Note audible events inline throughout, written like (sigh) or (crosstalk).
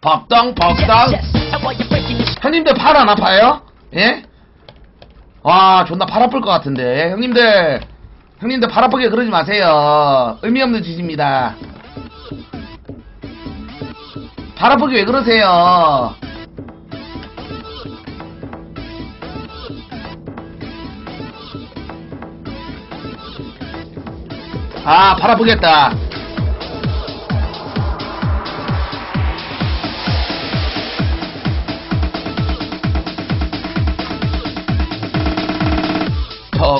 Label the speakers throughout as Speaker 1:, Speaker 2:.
Speaker 1: 벅덩 벅덩 형님들 팔 안 아파요? 예? 와 존나 팔 아플 것 같은데. 형님들 형님들 팔 아프게 그러지 마세요. 의미 없는 짓입니다. 팔 아프게 왜 그러세요? 아팔 아프겠다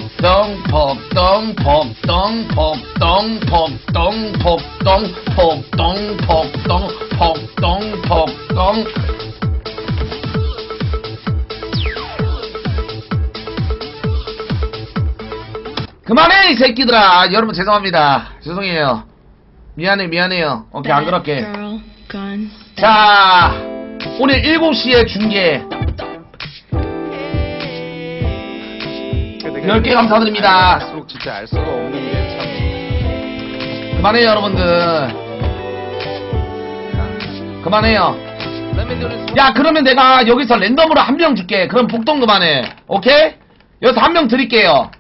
Speaker 1: 폭동 폭동 폭동 폭동 폭동 폭동 폭동 폭동 폭동 폭동 그만해 이 새끼들아. 여러분 죄송합니다. 죄송해요. 미안해 미안해요. 오케이 안 그럴게. 자 오늘 7시에 중계 10개 감사드립니다.
Speaker 2: 갈수록 진짜 알 수가 없는 게
Speaker 1: 그만해요 여러분들 그만해요
Speaker 2: 참.
Speaker 1: 야 그러면 내가 여기서 랜덤으로 한 명 줄게 그럼 복동 그만해 오케이? 여기서 한 명 드릴게요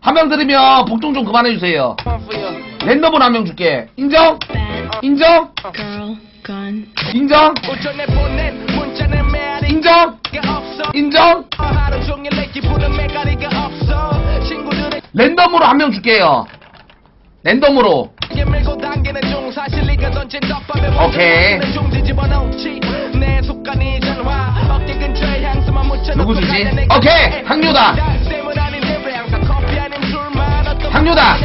Speaker 1: 한 명 드리면 복동 좀 그만해주세요 랜덤으로 한 명 줄게 인정?
Speaker 3: Bad
Speaker 1: 인정? 인정? 인정? 인정? 랜덤으로 한 명 줄게요. 랜덤으로. 오케이. 누구 주지? 오케이. 항류다. 항류다.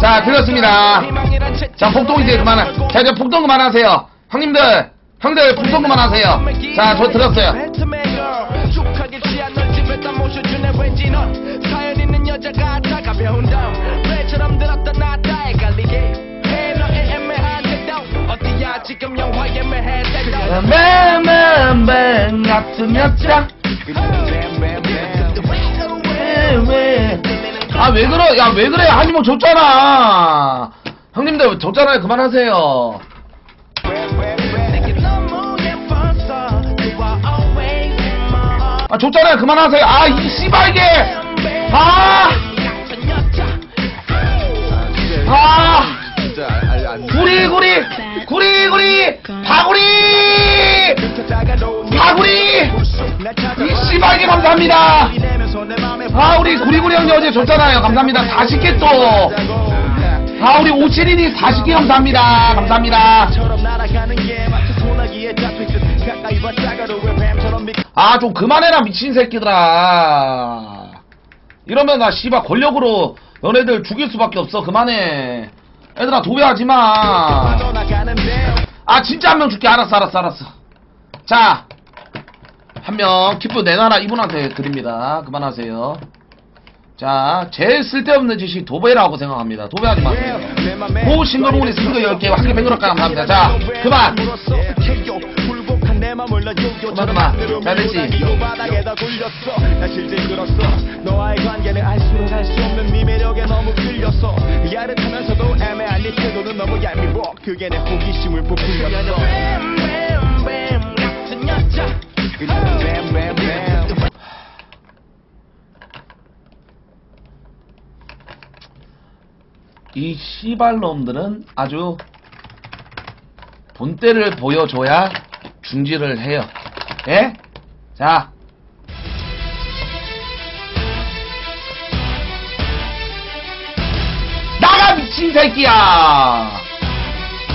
Speaker 1: 자 들었습니다. 자 폭동 이제 그만 자 이제 폭동 그만하세요. 형님들. 형들 구성 그만하세요. 자 저 들었어요. 맨맨맨 같은 여자 아왜 그래 야왜 그래 아니 뭐 좋잖아 형님들 좋잖아요 그만하세요 아 줬잖아요. 그만하세요. 아 이 씨발 이게. 아. 아,
Speaker 2: 진짜 알, 안
Speaker 1: 구리 구리. 구리 구리. 바구리. 바구리. 이 씨발게 감사합니다. 아 우리 구리구리 형님 어제 줬잖아요. 감사합니다. 40개 또아 우리 오칠인이 40개 감사합니다. 감사합니다
Speaker 4: 아
Speaker 1: 좀 그만해라 미친 새끼들아. 이러면 나 씨발 권력으로 너네들 죽일 수밖에 없어. 그만해. 얘들아 도배하지마. 아 진짜 한 명 줄게. 알았어 알았어 알았어. 자 한 명 기프 내놔라. 이분한테 드립니다. 그만하세요. 자 제일 쓸데없는 짓이 도배라고 생각합니다. 도배하지 마세요 고 싱글봉리 스피커 10개. 한개 뱅그럭 감사합니다. 자 그만 그만, 그만. 잘 됐지?
Speaker 4: 너와의 관계는 알수록 알수 없는 네 매력에 너무 끌렸어. 야릇하면서도 애매한 네 태도는 너무 얄미워. 그게 내 호기심을 부풀렸어. 뱀뱀뱀 같은 여자 뱀뱀뱀
Speaker 1: 이 씨발놈들은 아주 본때를 보여줘야 중지를 해요. 예? 자. 나가 미친 새끼야!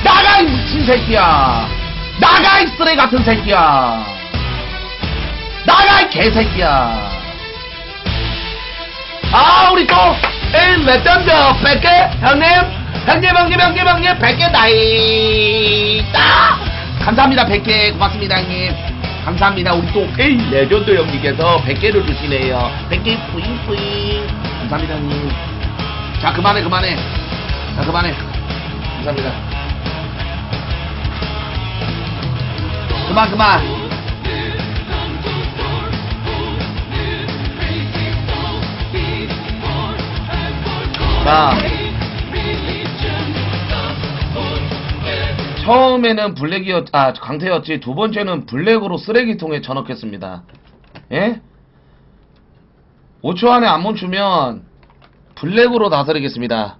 Speaker 1: 나가 이 미친 새끼야! 나가 이 쓰레기 같은 새끼야! 나가 이 개새끼야! 아 우리 또 몇점 더? 100개? 형님? 형님 형님 형님 형님 100개 나이다 감사합니다 100개. 고맙습니다 형님. 감사합니다. 우리 또 에이 레전드 형님께서 100개를 주시네요. 100개 뿌잉뿌잉. 감사합니다 형님. 자 그만해 그만해. 자 그만해. 감사합니다. 그만 그만. 자 처음에는 블랙이었, 아, 강태였지. 두 번째는 블랙으로 쓰레기통에 쳐넣겠습니다. 예? 5초 안에 안 멈추면 블랙으로 다스리겠습니다.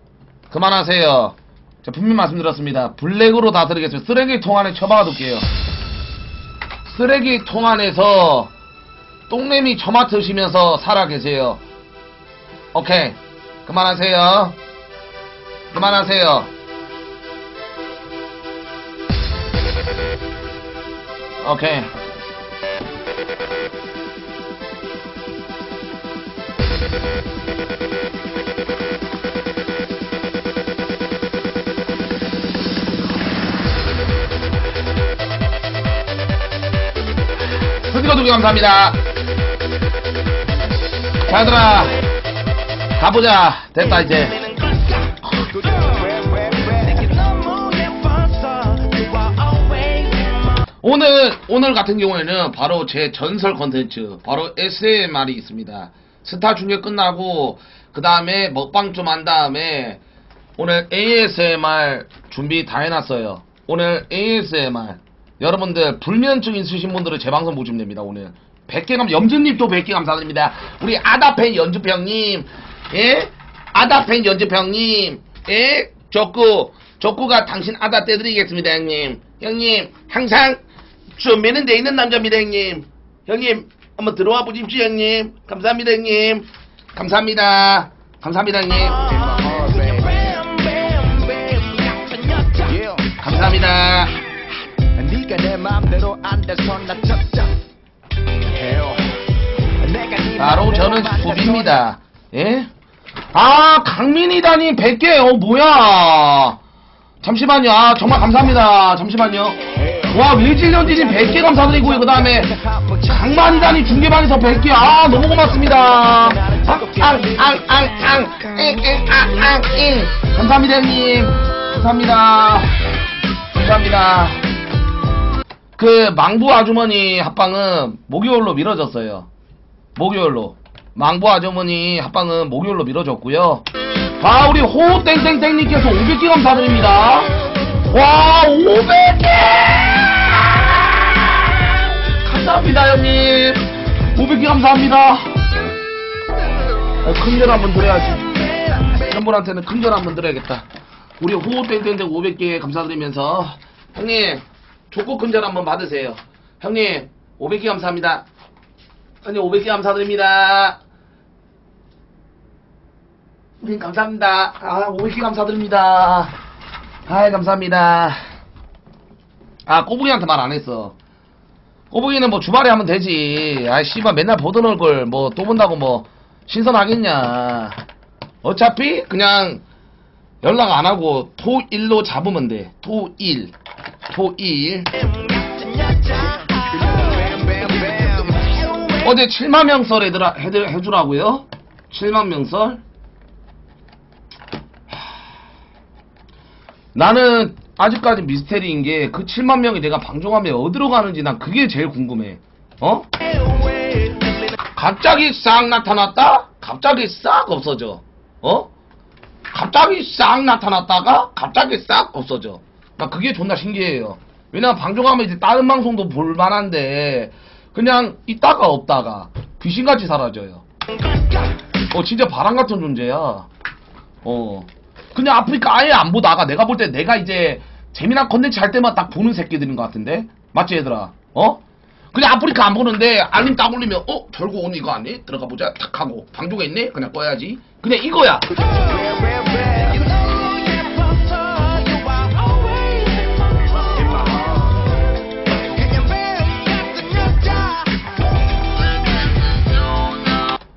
Speaker 1: 그만하세요. 자, 분명히 말씀드렸습니다. 블랙으로 다스리겠습니다. 쓰레기통 안에 처박아둘게요. 쓰레기통 안에서 똥냄이 처맡으시면서 살아 계세요. 오케이. 그만하세요. 그만하세요. 오케이. 스티커 두개 감사합니다. 자, 얘들아. 가보자. 됐다, 이제. 오늘, 오늘 같은 경우에는 바로 제 전설 컨텐츠, 바로 SMR이 있습니다. 스타 중계 끝나고, 그 다음에 먹방 좀 한 다음에, 오늘 ASMR 준비 다 해놨어요. 오늘 ASMR. 여러분들, 불면증 있으신 분들은 제 방송 보시면 됩니다, 오늘. 100개 감, 염주님 또 100개 감사드립니다. 우리 아다팬 연주평님, 예? 아다팬 연주평님, 예? 적구, 적구가 당신 아다 떼드리겠습니다, 형님. 형님, 항상 준비는 돼 있는 남자입니다, 형님. 형님, 한번 들어와 보십시오, 형님. 감사합니다, 형님. 감사합니다. 감사합니다, 형님. 감사합니다.
Speaker 4: 네가 내 맘대로 안 돼서 나 내가 네
Speaker 1: 바로 저는 수비입니다. 예? 아, 강민이다니 100개, 어, 뭐야. 잠시만요. 아, 정말 감사합니다. 잠시만요. 와, 외질년지님 100개 감사드리고요. 그 다음에, 강만이다니 중계방에서 100개. 아, 너무 고맙습니다. 앙, 앙, 앙, 앙, 앙, 잉, 잉, 앙, 앙, 잉. 감사합니다, 형님. 감사합니다. 감사합니다. 그, 망부 아주머니 합방은 목요일로 미뤄졌어요. 목요일로 망부 아주머니 합방은 목요일로 미뤄졌고요 아 우리 호땡땡땡님께서 500개 감사드립니다. 와 500개! 감사합니다 형님. 500개 감사합니다. 아, 큰절 한번 드려야지. 이런 분한테는 큰절 한번 드려야겠다. 우리 호땡땡땡 500개 감사드리면서. 형님 조코 큰절 한번 받으세요. 형님 500개 감사합니다. 형님 500개 감사드립니다. 형님 감사합니다. 아 500개 감사드립니다. 아 감사합니다. 아 꼬부기한테 말 안 했어. 꼬부기는 뭐 주말에 하면 되지. 아 씨발 맨날 보던 얼굴 뭐 또 본다고 뭐 신선하겠냐. 어차피 그냥 연락 안 하고 토일로 잡으면 돼. 토일. 토일. 어제 7만 명설 해드라, 해드, 해주라고요? 7만 명설? 나는 아직까지 미스테리인 게 그 7만 명이 내가 방종하면 어디로 가는지 난 그게 제일 궁금해. 어? 갑자기 싹 나타났다? 갑자기 싹 없어져. 어? 갑자기 싹 나타났다가 갑자기 싹 없어져. 나 그게 존나 신기해요. 왜냐면 방종하면 이제 다른 방송도 볼 만한데 그냥 있다가 없다가 귀신같이 사라져요. 어 진짜 바람 같은 존재야. 어 그냥 아프리카 아예 안 보다가 내가 볼 때 내가 이제 재미난 컨텐츠 할 때만 딱 보는 새끼들인 것 같은데 맞지 얘들아? 어? 그냥 아프리카 안 보는데 알림 딱 올리면 어? 절고 온 이거 아니? 들어가 보자 탁 하고 방종에 있네? 그냥 꺼야지 그냥 이거야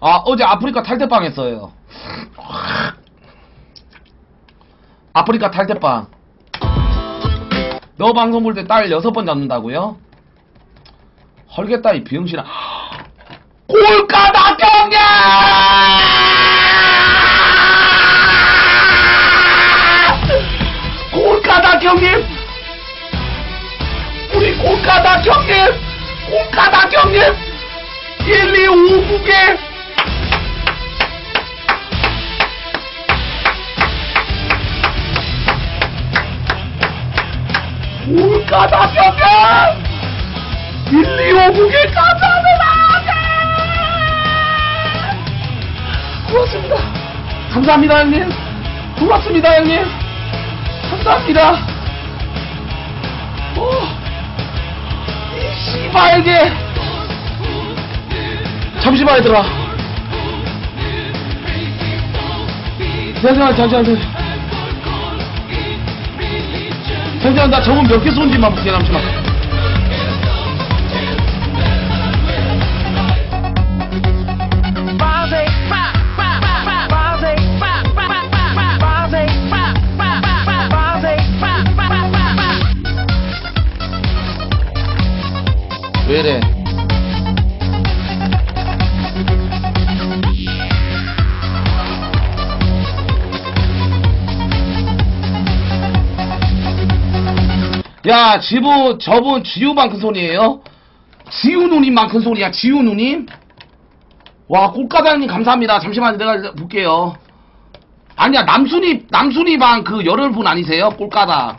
Speaker 1: 아 어제 아프리카 탈퇴빵 했어요 아프리카 탈퇴빵. 너 방송 볼 때딸 여섯 번 잡는다고요? 헐겠다 이 비영신아. 골가다 경야 골가다 경님! 우리 골가다 경님! 골가다 경님! 1, 2, 5, 9개 감사합니다 평양 1259개 감사합니다. 네. 고맙습니다. 감사합니다 형님. 고맙습니다 형님. 감사합니다. 오, 이 씨발게. 잠시만 얘들아 잠시만 잠시만 잠시만 잠시만 나 저분 몇 개 쏜지만 볼게 잠시만 왜 이래 야 지부 저분 지우만 큰 손이에요? 지우 누님만 큰 손이야 지우 누님? 와 꽃가장님 감사합니다 잠시만 내가 볼게요 아니야 남순이 남순이 방 그 열혈분 아니세요? 꼴까다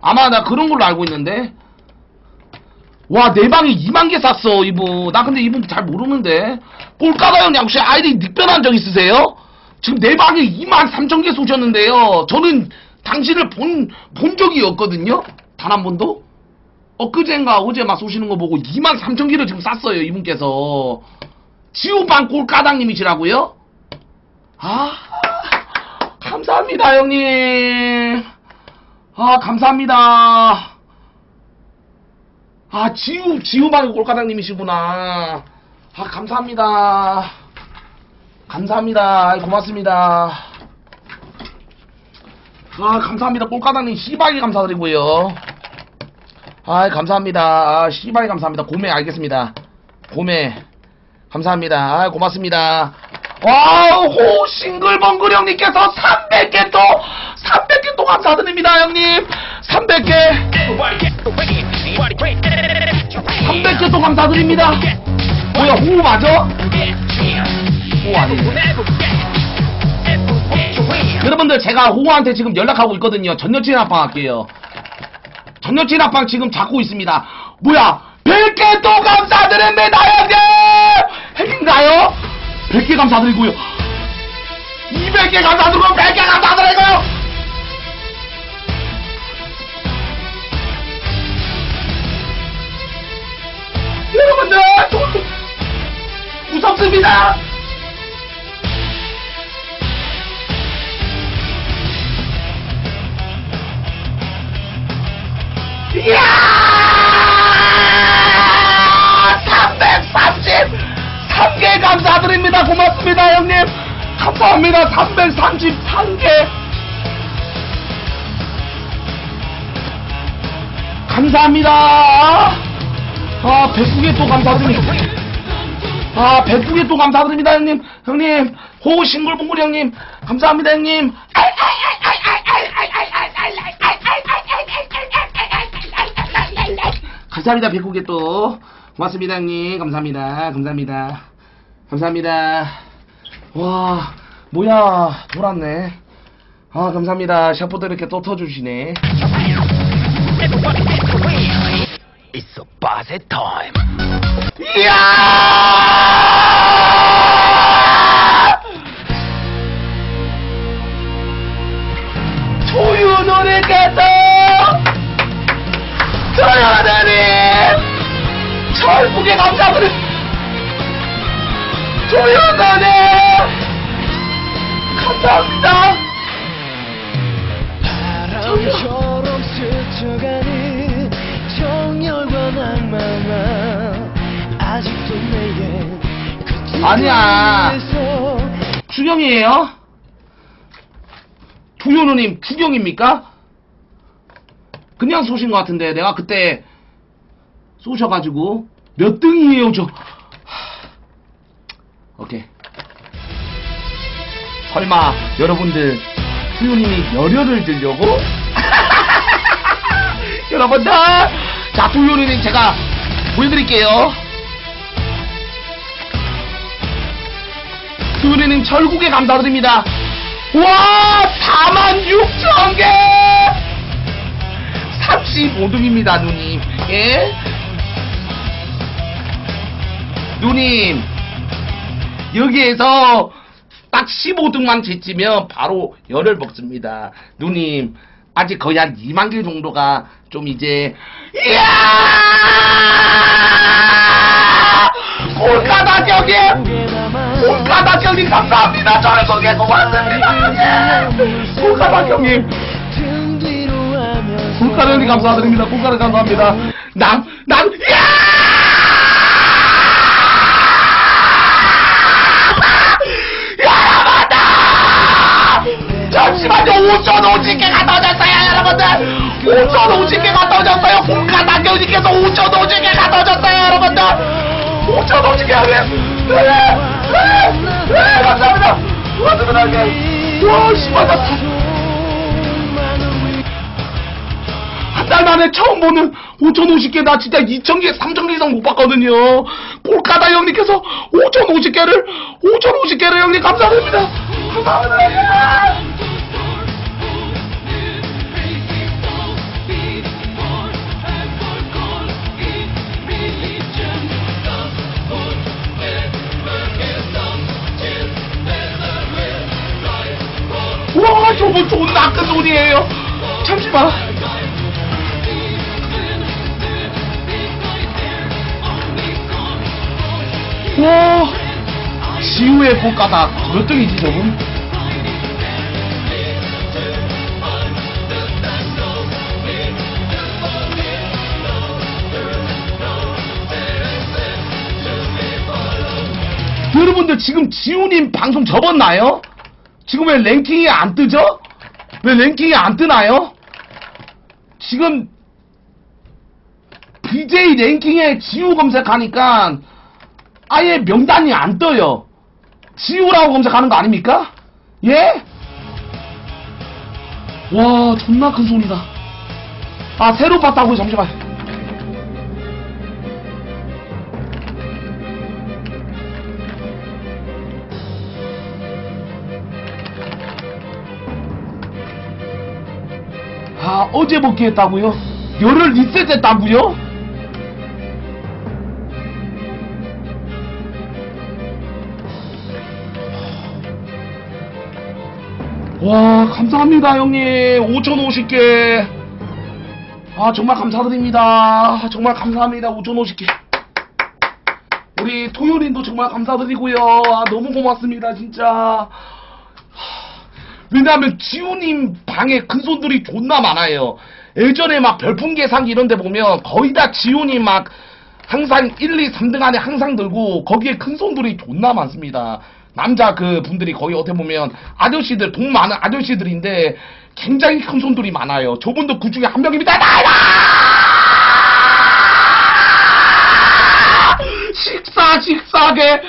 Speaker 1: 아마 나 그런 걸로 알고 있는데 와 내 방에 2만 개 샀어 이분 나 근데 이분 잘 모르는데 꼴까다 형님 혹시 아이디 닉변한 적 있으세요? 지금 내 방에 2만 3천 개 쏘셨는데요 저는 당신을 본, 본 적이 없거든요 단 한 번도? 엊그젠가 어제 막 쏘시는 거 보고 2만 3천 개를 지금 쌌어요 이분께서. 지우방 꼴까당님이시라고요? 아 감사합니다 형님. 아 감사합니다. 아 지우 지우방의 꼴까당님이시구나. 아 감사합니다. 감사합니다. 고맙습니다. 아 감사합니다. 꼴까당님 씨발이 감사드리고요 아 감사합니다. 아 씨발이 감사합니다. 고매 알겠습니다. 고매. 감사합니다. 아 고맙습니다. 와우 호 싱글벙글 형님께서 300개 또 300개 또 감사드립니다 형님. 300개. 300개 또 감사드립니다. 뭐야 호 맞아? 호 아니네 여러분들 제가 호호한테 지금 연락하고 있거든요. 전 여친 합방 할게요. 전 여친 합방 지금 잡고 있습니다. 뭐야? 100개 또 감사드립니다, 형님! 핵인가요? 100개 감사드리고요. 200개 감사드리고 100개 감사드리고요. 여러분들 좀 무섭습니다. 감사드립니다. 고맙습니다, 형님. 감사합니다. 333개. 감사합니다. 아, 109개 또 감사드립니다. 아, 109개 또 감사드립니다, 형님. 형님, 호우 싱글벙글 형님. 감사합니다, 형님. 감사합니다, 109개 또. 고맙습니다, 형님. 감사합니다. 감사합니다. 감사합니다. 와, 뭐야, 돌았네. 아, 감사합니다. 샤프도 이렇게 또 터주시네.
Speaker 4: It's a party time.
Speaker 1: 이야! 조윤호님께서 조윤호님 철국에 감사드립 조윤호님 감사합니다
Speaker 2: 바람처럼 스쳐가는 정열과 낭만아 아직도 그
Speaker 1: 아니야.
Speaker 2: 뒤에서
Speaker 1: 추경이에요? 조윤호님 추경입니까? 그냥 쏘신 것 같은데 내가 그때 쏘셔가지고 몇 등이에요 저 하... 오케이 설마 여러분들 투유님이 열혈을 들려고? (laughs) 여러분들 자 투유님 제가 보여드릴게요 투유님 철국에 감사드립니다 와 4만 6천 개30 15등입니다, 누님. 예? 누님, 여기에서 딱 15등만 제치면 바로 열을 먹습니다. 누님, 아직 거의 한 2만 개 정도가 좀 이제, 이야! 골가다 형님! 골가다 형님 감사합니다. 거기에 고맙습니다, 형님! 골가다 형님! 골가다 형님 감사드립니다. 골가다 감사합니다. 남, 남, 여 5천 오지개가 떠졌어요 여러분들. 5천 오지개가 떠졌어요. 국가 당경님께서 5천 오지개가 떠졌어요 여러분들. 5천 오지개 하래 네 감사합니다. 고맙습니다 와씨 맞았어 한달 만에 처음 보는 5,050개 나 진짜 2,000개, 3,000개 이상 못 봤거든요. 볼까다 형님께서 5,050개를 5,050개를 형님 감사드립니다. 감사합니다. 와 저거 존나 큰 소리예요. 잠시만. 와 지우의 꽃가닥 몇 등이지 저분? 여러분들 지금 지우님 방송 접었나요? 지금 왜 랭킹이 안 뜨죠? 왜 랭킹이 안 뜨나요? 지금 BJ 랭킹에 지우 검색하니까 아예 명단이 안 떠요. 지우라고 검색하는 거 아닙니까? 예? 와, 존나 큰 소리다. 아, 새로 봤다고요, 잠시만. 아, 어제 복귀했다고요? 열흘 리셋했다고요? 와 감사합니다 형님. 5,050개. 아 정말 감사드립니다. 아, 정말 감사합니다. 5,050개. 우리 토요일인도 정말 감사드리고요. 아 너무 고맙습니다 진짜. 하, 왜냐하면 지우님 방에 큰손들이 존나 많아요 예전에 막 별풍 계산기 이런 데 보면 거의 다 지우님 막 항상 1, 2, 3등 안에 항상 들고 거기에 큰 손들이 존나 많습니다. 남자 그 분들이 거의 어떻게 보면 아저씨들 돈 많은 아저씨들인데 굉장히 큰 손들이 많아요. 저분도 그 중에 한 명입니다. 나이다! 식사 식사게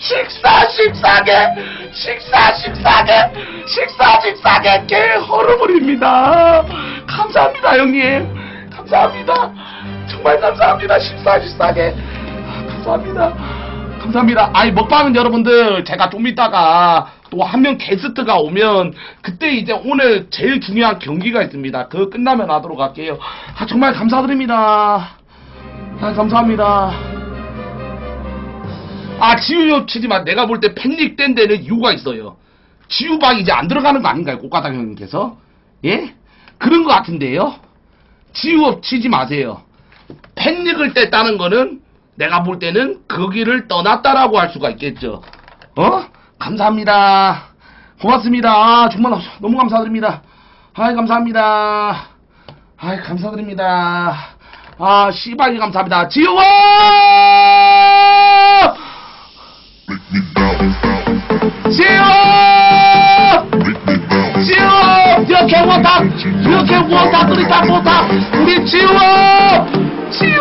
Speaker 1: 식사 식사게 식사 식사게 식사 식사게 개 허르버립니다. 감사합니다 형님. 감사합니다. 정말 감사합니다. 식사 식사게 감사합니다. 감사합니다. 아이 먹방은 여러분들 제가 좀 이따가 또 한 명 게스트가 오면 그때 이제 오늘 제일 중요한 경기가 있습니다. 그거 끝나면 하도록 할게요. 아 정말 감사드립니다. 아 감사합니다. 아 지우요 치지만 내가 볼 때 팬닉 된 데는 이유가 있어요. 지우방 이제 안 들어가는 거 아닌가요? 꽃가당 형님께서 예 그런 거 같은데요. 지우 치지 마세요. 팬닉을 뗐다는 거는 내가 볼 때는 거기를 떠났다라고 할 수가 있겠죠. 어? 감사합니다. 고맙습니다. 아, 정말 너무 감사드립니다. 아이, 감사합니다. 아이, 감사드립니다. 아, 씨발이 감사합니다. 지우아! 지우! 지우! 이렇게 원탁! 이렇게 원탁 끓이다 못탁! 우리 지우! 지우!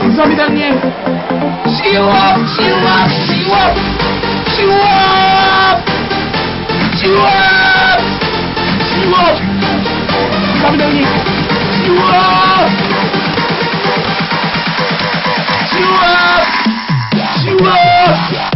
Speaker 1: 감사합니다, 형님. 지우! 지우! 지우! 지우! 지우! 지우! 감사합니다, 형님. 지우! 지우! 지우!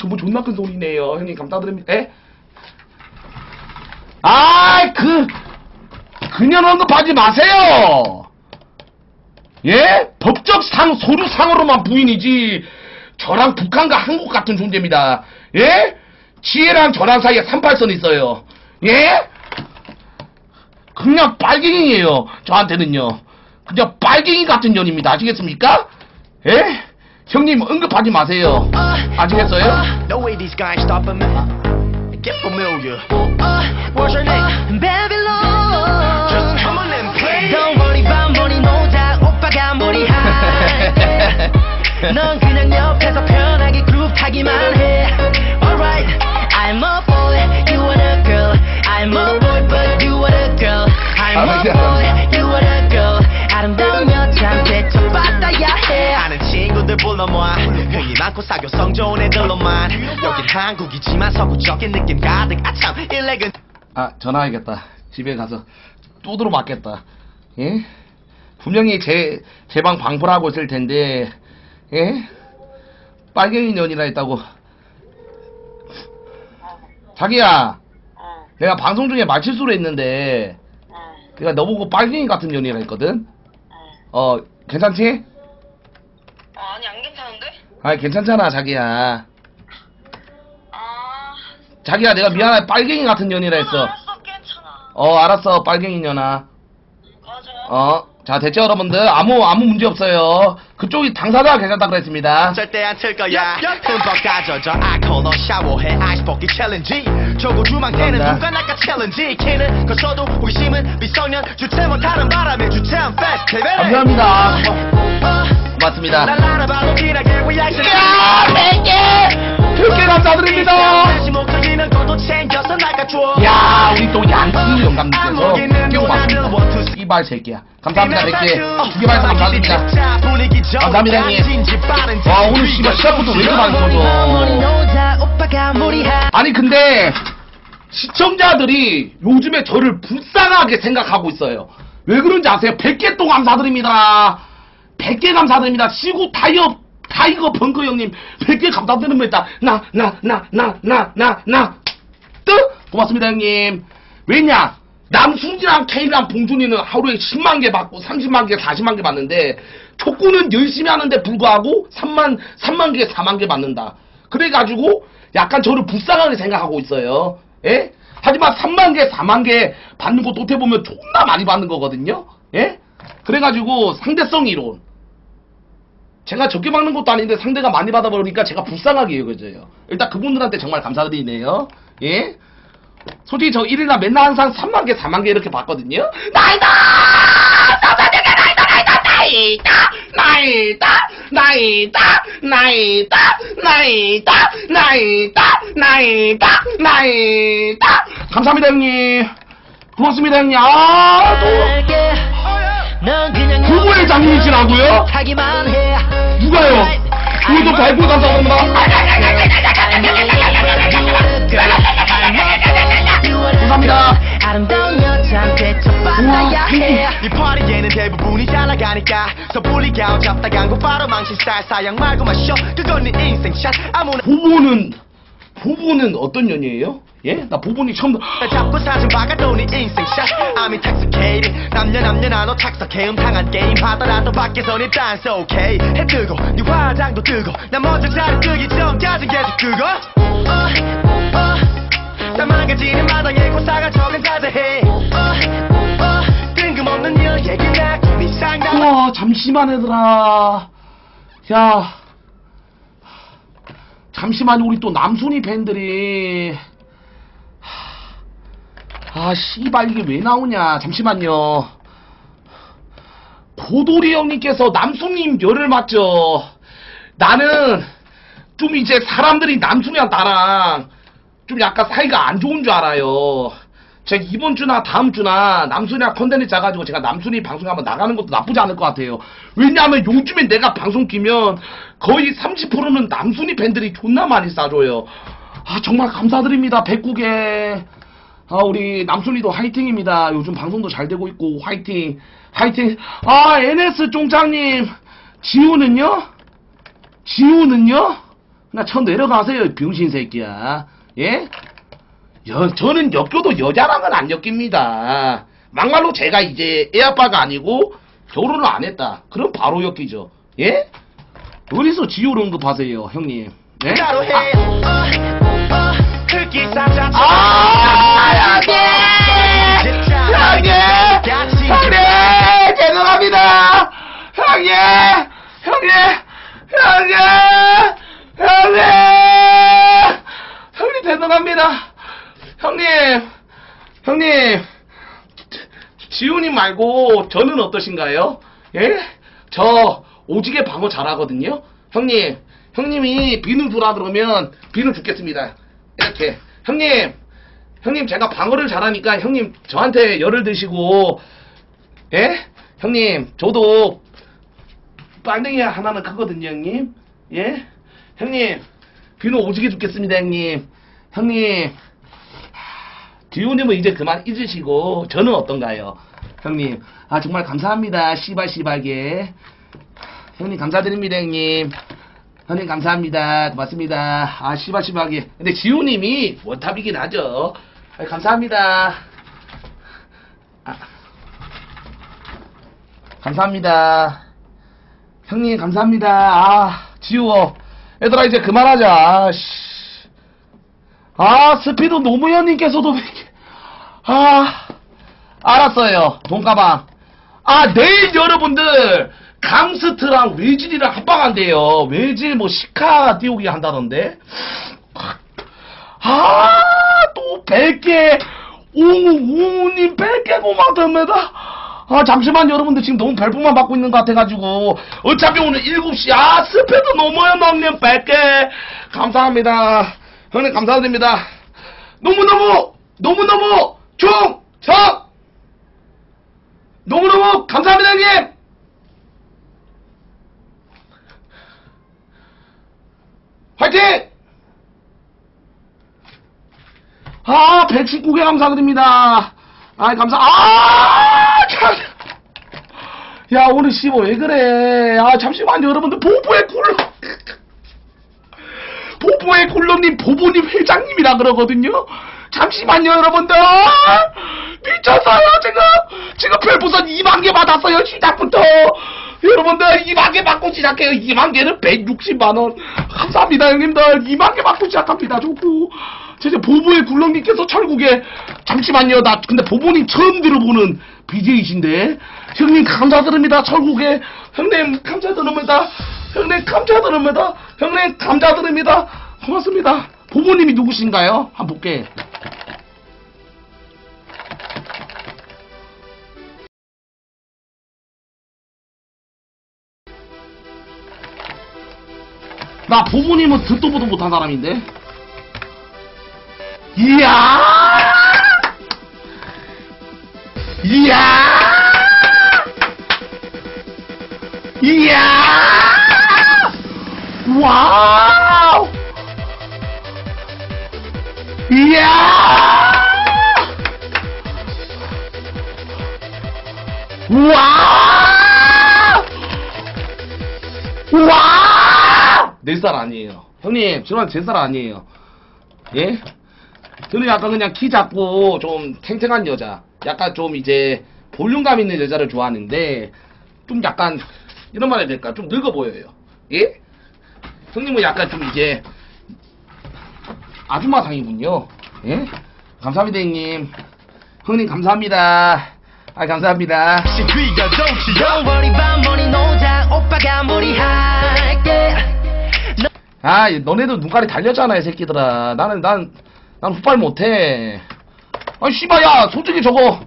Speaker 1: 전부 존나 큰 소리네요. 형님 감사드립니다. 에? 아이 그 그냥 언급하지 마세요. 예? 법적상 소류상으로만 부인이지 저랑 북한과 한국 같은 존재입니다. 예? 지혜랑 저랑 사이에 38선 있어요. 예? 그냥 빨갱이에요. 저한테는요. 그냥 빨갱이 같은 년입니다. 아시겠습니까? 예? 형님 언급하지 마세요. 아시겠어요?
Speaker 4: No way these guys stopping me. Get familiar. What's your name?
Speaker 3: Babylon.
Speaker 4: Just come on and play.
Speaker 3: Don't worry about money, no doubt. 오빠가 머리 할게. 넌 타기만 해. Alright, I'm a boy, you are a girl. I'm a boy, but you are a girl. I'm a boy, you are a girl. 아름다운 여자한테 척받아야 해.
Speaker 4: 아는 친구들 불러모아 흥이 많고 사교성 좋은 애들로만 여긴 한국이지만 서구적인 느낌 가득 아참 일렉은
Speaker 1: 아, 전화해야겠다. 집에 가서 두드러 맞겠다. 예? 분명히 제, 제 방 방불하고 있을 텐데, 예? 빨갱이 년이라 했다고. 자기야,
Speaker 5: 어,
Speaker 1: 내가 방송 중에 말실수로 했는데,
Speaker 5: 어,
Speaker 1: 그니까 너보고 빨갱이 같은 년이라 했거든?
Speaker 5: 어.
Speaker 1: 어, 괜찮지?
Speaker 5: 어, 아니 안 괜찮은데?
Speaker 1: 아, 괜찮잖아, 자기야.
Speaker 5: 아,
Speaker 1: 자기야, 내가 미안해, 빨갱이 같은 년이라 했어.
Speaker 5: 알았어, 괜찮아.
Speaker 1: 어, 알았어, 빨갱이 년아.
Speaker 5: 맞아.
Speaker 1: 어, 자, 됐죠, 여러분들? 아무, 아무 문제 없어요. 그쪽이 당사자가 괜찮다 그랬습니다.
Speaker 4: 절대 안 틀 거야 흠뻑 가져져 아콜로 샤워해 아이스 벗기 챌린지 저거
Speaker 1: 감사합니다.
Speaker 4: 누가 낚아 챌린지 키는 커서도 호기심은 미성년 주체 못하는 바람에 주체한 페스티벌
Speaker 1: 감사합니다. 고맙습니다.
Speaker 4: 날 알아봐도 지나게 reaction
Speaker 1: 야, 100개! 100개 감사드립니다. 야, 우리 또 양승 영감님께서 끼고 봤습니다. 이발 새끼야. 감사합니다, 100개. 두개만 감사드립니다. 감사합니다, 형님. 와, 오늘 씨발 시작부터 왜 이렇게 많이
Speaker 3: 할
Speaker 1: 아니, 근데, 시청자들이 요즘에 저를 불쌍하게 생각하고 있어요. 왜 그런지 아세요? 100개 또 감사드립니다. 100개 감사드립니다. 시구 타이어, 타이거 벙커 형님, 100개 감사드립니다. 나, 나, 나, 나, 나, 나, 나. 뜨? 고맙습니다, 형님. 왜냐? 남순이랑 케이랑 봉준이는 하루에 10만 개 받고 30만 개, 40만 개 받는데 촉구는 열심히 하는데 불구하고 3만, 3만 개, 4만 개 받는다. 그래가지고 약간 저를 불쌍하게 생각하고 있어요. 예? 하지만 3만 개, 4만 개 받는 것도 어떻게 보면 존나 많이 받는 거거든요. 예? 그래가지고 상대성 이론. 제가 적게 받는 것도 아닌데 상대가 많이 받아버리니까 제가 불쌍하게 여겨져요. 일단 그분들한테 정말 감사드리네요. 예? 솔직히 저 1일날 맨날 항상 3만 개, 4만 개 이렇게 받거든요. 나이다! 나이다! 나이다! 나이다! 나이다! 나이다! 나이다! 나이다! 나이다! 나이다! 감사합니다, 형님. 고맙습니다, 형님. 아, 또.
Speaker 3: 타기만 해
Speaker 1: 누가요? 오늘도 발굴 감사합니다. 감사합니다.
Speaker 3: 아름다운 여자한테 척받아야
Speaker 4: 해이 파리에는 대부분이 잘 나가니까 섣불리 가오 잡다 간고 바로 망신 스타일 사양 말고 마셔 그건 네 인생샷 아무나
Speaker 1: 부부는 부부는 어떤 연이에요? 예? 나 부부니 처음 듣-
Speaker 4: 잡고 사진 박아도 네 인생샷 I'm intoxicated. 남녀 남녀 나눠 착석해 음탕한 게임 하더라도 밖에선 일단 so okay. 해 뜨고 네 화장도 뜨고 나 먼저 자리 뜨기 전까지 계속 끄고 어, 어, 다 망가지는 마당에 고사가 적은 자제해 어, 어, 뜬금없는 일 얘기나 좀 이상다
Speaker 1: 우와 잠시만 얘들아. 야 잠시만 우리 또 남순이 팬들이. 아 씨발 이게 왜 나오냐. 잠시만요. 고돌이 형님께서 남순님 열을 맞죠. 나는 좀 이제 사람들이 남순이랑 나랑 좀 약간 사이가 안 좋은 줄 알아요 제가 이번 주나 다음 주나 남순이랑 컨텐츠 짜가지고 제가 남순이 방송 한번 나가는 것도 나쁘지 않을 것 같아요. 왜냐하면 요즘에 내가 방송 끼면 거의 30%는 남순이 팬들이 존나 많이 싸줘요. 아 정말 감사드립니다. 백국에 아 우리 남순이도 화이팅입니다. 요즘 방송도 잘 되고 있고 화이팅 화이팅. 아 NS 쫑장님 지우는요? 지우는요? 나 처음 내려가세요 병신 새끼야. 예? 여, 저는 엮여도 여자랑은 안 엮입니다. 막말로 제가 이제 애 아빠가 아니고 결혼을 안 했다. 그럼 바로 엮이죠. 예? 어디서 지효를 언급하세요, 형님? 예?
Speaker 4: 따로 해 어, 어, 흙이 쌓자
Speaker 1: 아, 형님! 형님! 형님! 죄송합니다! 형님! 형님! 형님! 형님! 형님, 죄송합니다! 형님! 형님! 지훈님 말고 저는 어떠신가요? 예? 저 오지게 방어 잘하거든요? 형님, 형님이 비누 주라 그러면 비누 줍겠습니다. 이렇게. 형님, 형님 제가 방어를 잘하니까 형님 저한테 열을 드시고, 예? 형님, 저도 빨랭이 하나는 크거든요, 형님. 예? 형님, 비누 오지게 줍겠습니다, 형님. 형님, 지훈님은 이제 그만 잊으시고 저는 어떤가요? 형님 아 정말 감사합니다. 씨발 씨발게. 형님 감사드립니다 형님. 형님 감사합니다. 고맙습니다. 아 씨발 씨발게. 근데 지훈님이 원탑이긴 하죠. 아, 감사합니다. 아, 감사합니다. 형님 감사합니다. 아 지워. 얘들아 이제 그만하자. 아, 씨. 아, 스피드 노무현님께서도, 아, 알았어요. 돈가방. 아, 내일 여러분들, 강스트랑 외질이랑 합방한대요. 외질 뭐, 시카 띄우기 한다던데. 아, 또 100개, 옹우, 옹우님 100개 고맙답니다. 아, 잠시만 여러분들 지금 너무 별풍만 받고 있는 것 같아가지고. 어차피 오늘 7시, 아, 스피드 노무현 형님 100개. 감사합니다. 형님 감사드립니다. 너무너무, 너무너무 충성! 너무너무 감사합니다, 형님! 화이팅! 아, 119개 감사드립니다. 아, 감사, 아! 참. 야, 오늘 15, 왜 그래? 아, 잠시만요, 여러분들. 보보의 굴러. 보보의 굴러님, 보보님 회장님이라 그러거든요? 잠시만요, 여러분들! 미쳤어요, 지금! 지금 별풍선 2만 개 받았어요, 시작부터! 여러분들, 2만 개 받고 시작해요. 2만 개는 160만원. 감사합니다, 형님들. 2만 개 받고 시작합니다, 좋고. 진짜 보보의 굴렁님께서 철국에, 잠시만요, 나, 근데 보보님 처음 들어보는 BJ이신데. 형님, 감사드립니다, 철국에. 형님, 감사드립니다. 형님, 감사드립니다. 형님, 감사드립니다. 고맙습니다. 보보님이 누구신가요? 한번 볼게. 나 보보님은 듣도 보도 못한 사람인데. 이야! 이야! 이야! 와우! 이야! 와! 와! 내살 아니에요. 형님, 저는 제살 아니에요. 예? 저는 약간 그냥 키 작고 좀 탱탱한 여자. 약간 좀 이제 볼륨감 있는 여자를 좋아하는데 좀 약간 이런 말 해야 될까? 좀 늙어 보여요. 예? 형님은 약간 좀 이제 아줌마상이군요. 예? 감사합니다, 형님. 형님 감사합니다. 아, 감사합니다. 아, 너네도 눈깔이 달렸잖아, 이 새끼들아. 나는, 난, 난 훗발 못해. 아, 씨발, 야, 솔직히 저거,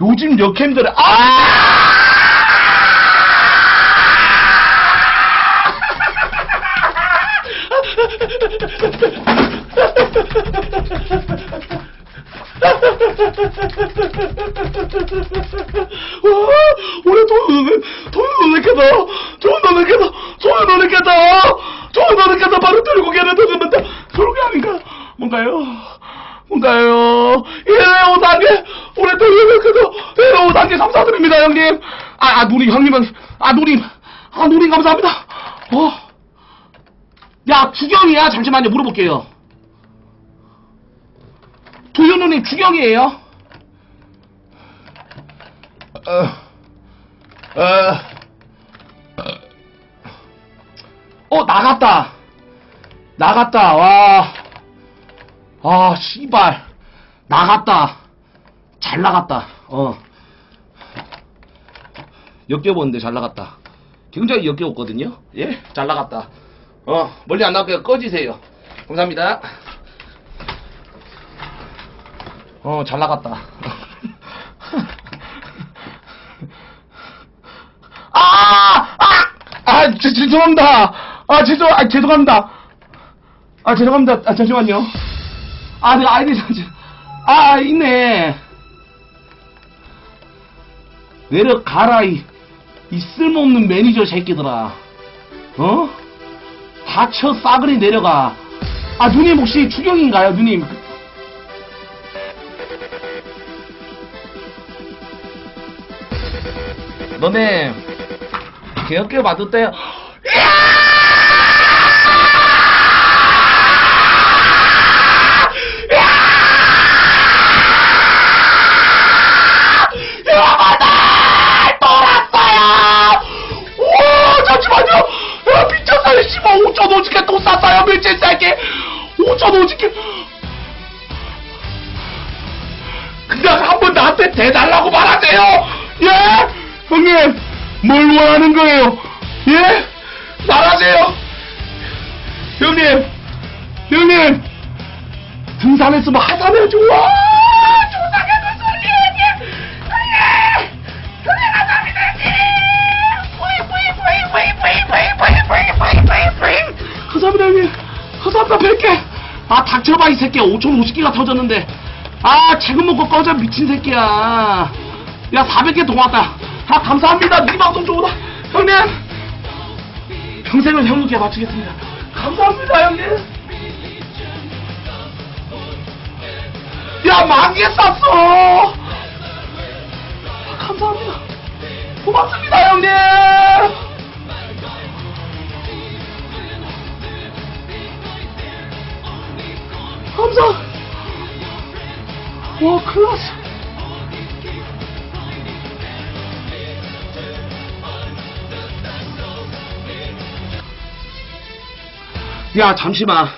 Speaker 1: 요즘 여캠들은, 아! 와, 올해 돈을, 돈을 넣겠다. 돈을 넣겠다. 돈을 넣겠다. 돈을 넣겠다. 바로 들고 걔네 들으면 다 그런 게 아닌가. 뭔가요? 뭔가요? 1회 5단계, 올해 돈을 넣겠다. 1회 5단계 감사드립니다, 형님. 아, 아, 누님, 형님은, 아, 누님. 아, 누님 감사합니다. 어. 야, 주경이야. 잠시만요. 물어볼게요. 도윤우님 추경이에요? 어, 어, 어, 나갔다. 나갔다, 와. 아, 씨발. 나갔다. 잘 나갔다. 어. 역겨웠는데 잘 나갔다. 굉장히 역겨웠거든요. 예? 잘 나갔다. 어, 멀리 안 나가게 꺼지세요. 감사합니다. 어, 잘 나갔다. (laughs) 아! 아! 아, 죄, 죄송합니다. 아, 죄송, 아, 죄송합니다. 아, 죄송합니다. 아, 잠시만요. 아, 내가 아이디 잠시. 아, 있네. 내려가라, 이, 이 쓸모없는 매니저 새끼들아. 어? 다쳐 싸그리 내려가. 아, 누님 혹시 추경인가요, 누님? 너네 개혁교 받았대 밀진 새끼. 5천 오지게. 그냥 한번 나한테 대달라고 말하세요. 예? 형님, 뭘 원하는 거예요? 예? 말하세요. 형님, 형님, 등산했으면 하산해줘. 감사합니다, 형님. 감사합니다, 100개. 아, 닥쳐봐, 이 새끼야. 5,050개가 터졌는데. 아, 책임 먹고 꺼져, 미친 새끼야. 야, 400개 더 왔다. 아, 감사합니다. 네 방송 좋다. 형님. 평생을 형님께 바치겠습니다. 감사합니다, 형님. 야, 만개 쌌어. 아, 감사합니다. 고맙습니다, 형님. 감사. 와, 났어. 야, 잠시만.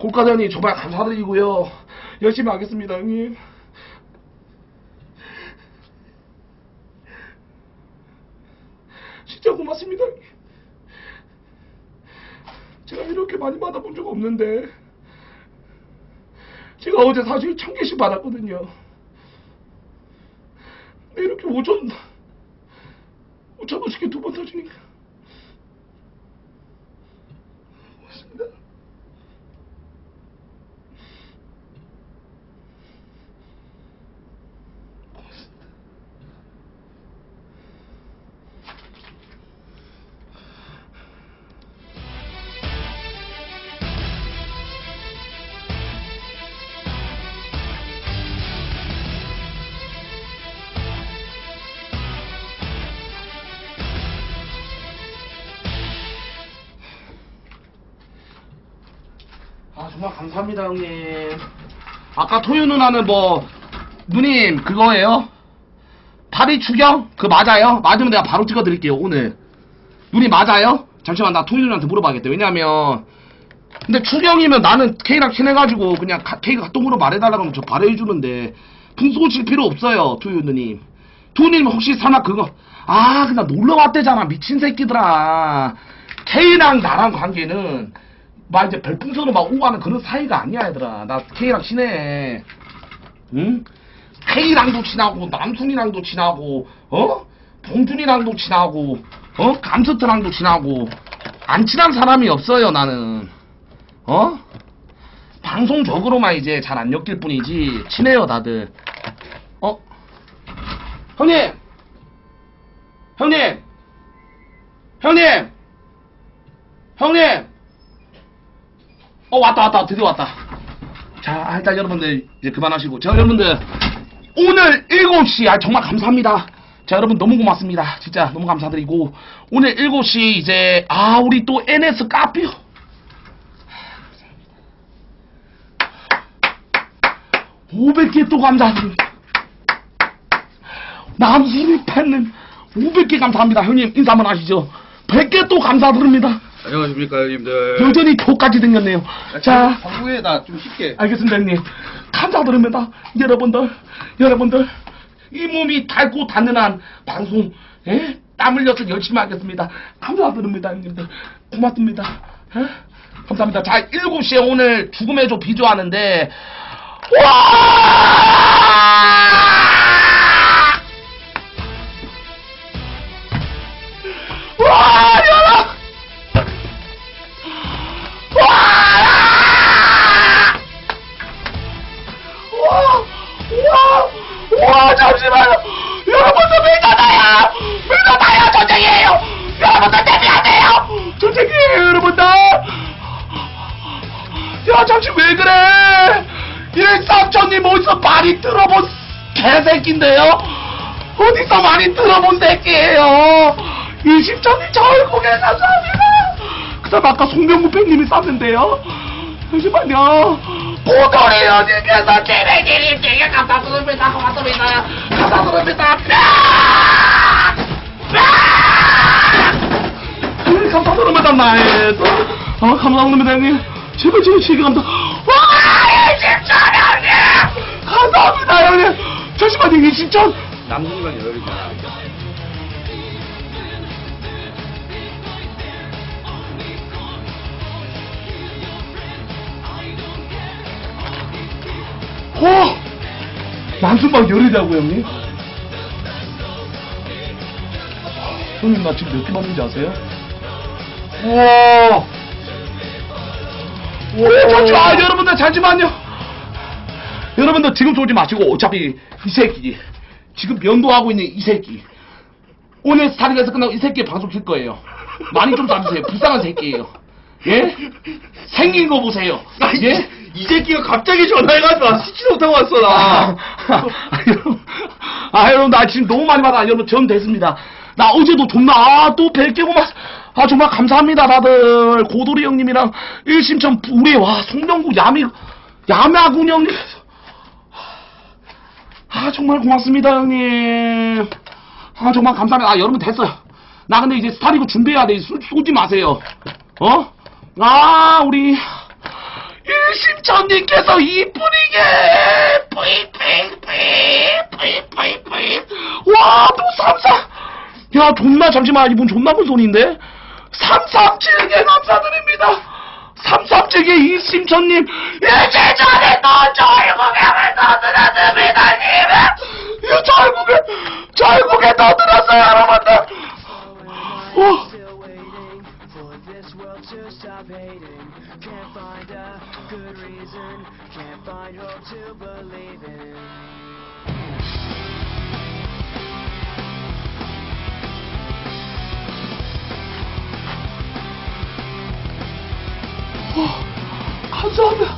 Speaker 1: 골가단이 정말 감사드리고요. 열심히 하겠습니다, 형님. 진짜 고맙습니다. 제가 이렇게 많이 받아본 적 없는데. 제가 어제 사실 천 개씩 받았거든요. 근데 이렇게 오천, 오천 원씩 두번 터지니까. 감사합니다 형님 아까 토요 누나는 뭐 누님 그거예요? 파리 추경? 그 맞아요? 맞으면 내가 바로 찍어드릴게요 오늘 누님 맞아요? 잠시만 나 토요 누나한테 물어봐야겠다 왜냐면 근데 추경이면 나는 K랑 친해가지고 그냥 가- K가 카톡으로 말해달라고 하면 저 바로 해주는데 풍소 칠 필요 없어요 토요 누님 토요 누님 혹시 설마 그거 아 그냥 놀러 왔대잖아 미친 새끼들아 K랑 나랑 관계는 막 이제 별풍선을 막 오고 하는 그런 사이가 아니야 얘들아 나 K랑 친해 응? K랑도 친하고 남순이랑도 친하고 어? 봉준이랑도 친하고 어? 감스트랑도 친하고 안 친한 사람이 없어요 나는 어? 방송적으로만 이제 잘 안 엮일 뿐이지 친해요 다들 어? 형님 형님 형님 형님 어 왔다 왔다 드디어 왔다 자 아, 일단 여러분들 이제 그만하시고 자 여러분들 오늘 7시 아 정말 감사합니다 자 여러분 너무 고맙습니다 진짜 너무 감사드리고 오늘 7시 이제 아 우리 또 NS 카피오 500개 또 감사합니다. 남순이 팬님 500개 감사합니다. 형님 인사 한번 하시죠. 100개 또 감사드립니다.
Speaker 2: 안녕하십니까 형님들.
Speaker 1: 여전히 족같이 생겼네요. 자,
Speaker 2: 광고에 나좀 쉽게.
Speaker 1: 알겠습니다, 형님. 감사드립니다. 여러분들, 여러분들. 이 몸이 닳고 닿는 한 방송, 예? 땀 흘려서 열심히 하겠습니다. 감사드립니다, 형님들. 고맙습니다. 예? 감사합니다. 자, 7시에 오늘 죽음의 조 비주하는데, 와! 와! 와, 잠시만요. 여러분들 밀다다야! 밀다다야 전쟁이에요! 여러분들 대비하세요! 전쟁이에요, 여러분들! 야, 잠시 왜 그래? 일삼촌님 어디서 많이 들어본 개새끼인데요? 어디서 많이 들어본 새끼예요? 저 얼굴에 감사합니다! 그 다음 아까 송병구 팬님이 쌌는데요? 잠시만요. 고돌이 어디께서 제레기님 되게 감사드립니다. 고맙습니다. 감사드립니다. 뺨! 뺨! 음, 감사드립니다. 나의 아 감사드립니다 형님. 제발 제발 제게 감사. 와 이십천 형님. 감사합니다 형님. 잠시만요 이십천.
Speaker 2: 남순이가 열리잖
Speaker 1: 만수막 열이라고 형님. 형님 나 지금 몇 개 맞는지 아세요? 와. 와, 잠시만, 아, 여러분들 잠시만요. 여러분들 지금 쏘지 마시고 어차피 이 새끼 지금 면도하고 있는 이 새끼 오늘 스타링에서 끝나고 이 새끼 방송 킬 거예요. 많이 좀 싸주세요. 불쌍한 새끼예요. 예? 생긴 거 보세요. 예?
Speaker 2: 이 새끼가 갑자기 전화해가지고 나 시치도 못하고 왔어 나.
Speaker 1: 아, 아, 여러분, 아, 나 지금 너무 많이 받아. 여러분, 전 됐습니다. 나 어제도 존나, 아, 또 100개 고맙, 아, 정말 감사합니다, 다들. 고도리 형님이랑 일심천 우리, 와, 송병구 야미, 야마군 형님. 아, 정말 고맙습니다, 형님. 아, 정말 감사합니다. 아, 여러분, 됐어요. 나 근데 이제 스타리그 준비해야 돼. 쏘, 쏘지 마세요. 어? 아, 우리. 일심천님께서 이쁜이게 뿌이뿌이뿌이뿌이뿌이뿌이. 와또 삼삼 야 존나 잠시만 이분 존나 큰 손인데? 삼삼칠개 감사드립니다. 삼삼칠개 일심천님 이제 전에 또 절국에 떠들었습니다 님이 절국에 절국에 떠들었어요 여러분들. 어.
Speaker 6: Still waiting for this world to stop hating. Can't find a good reason, can't find hope to believe in.
Speaker 1: 감사합니다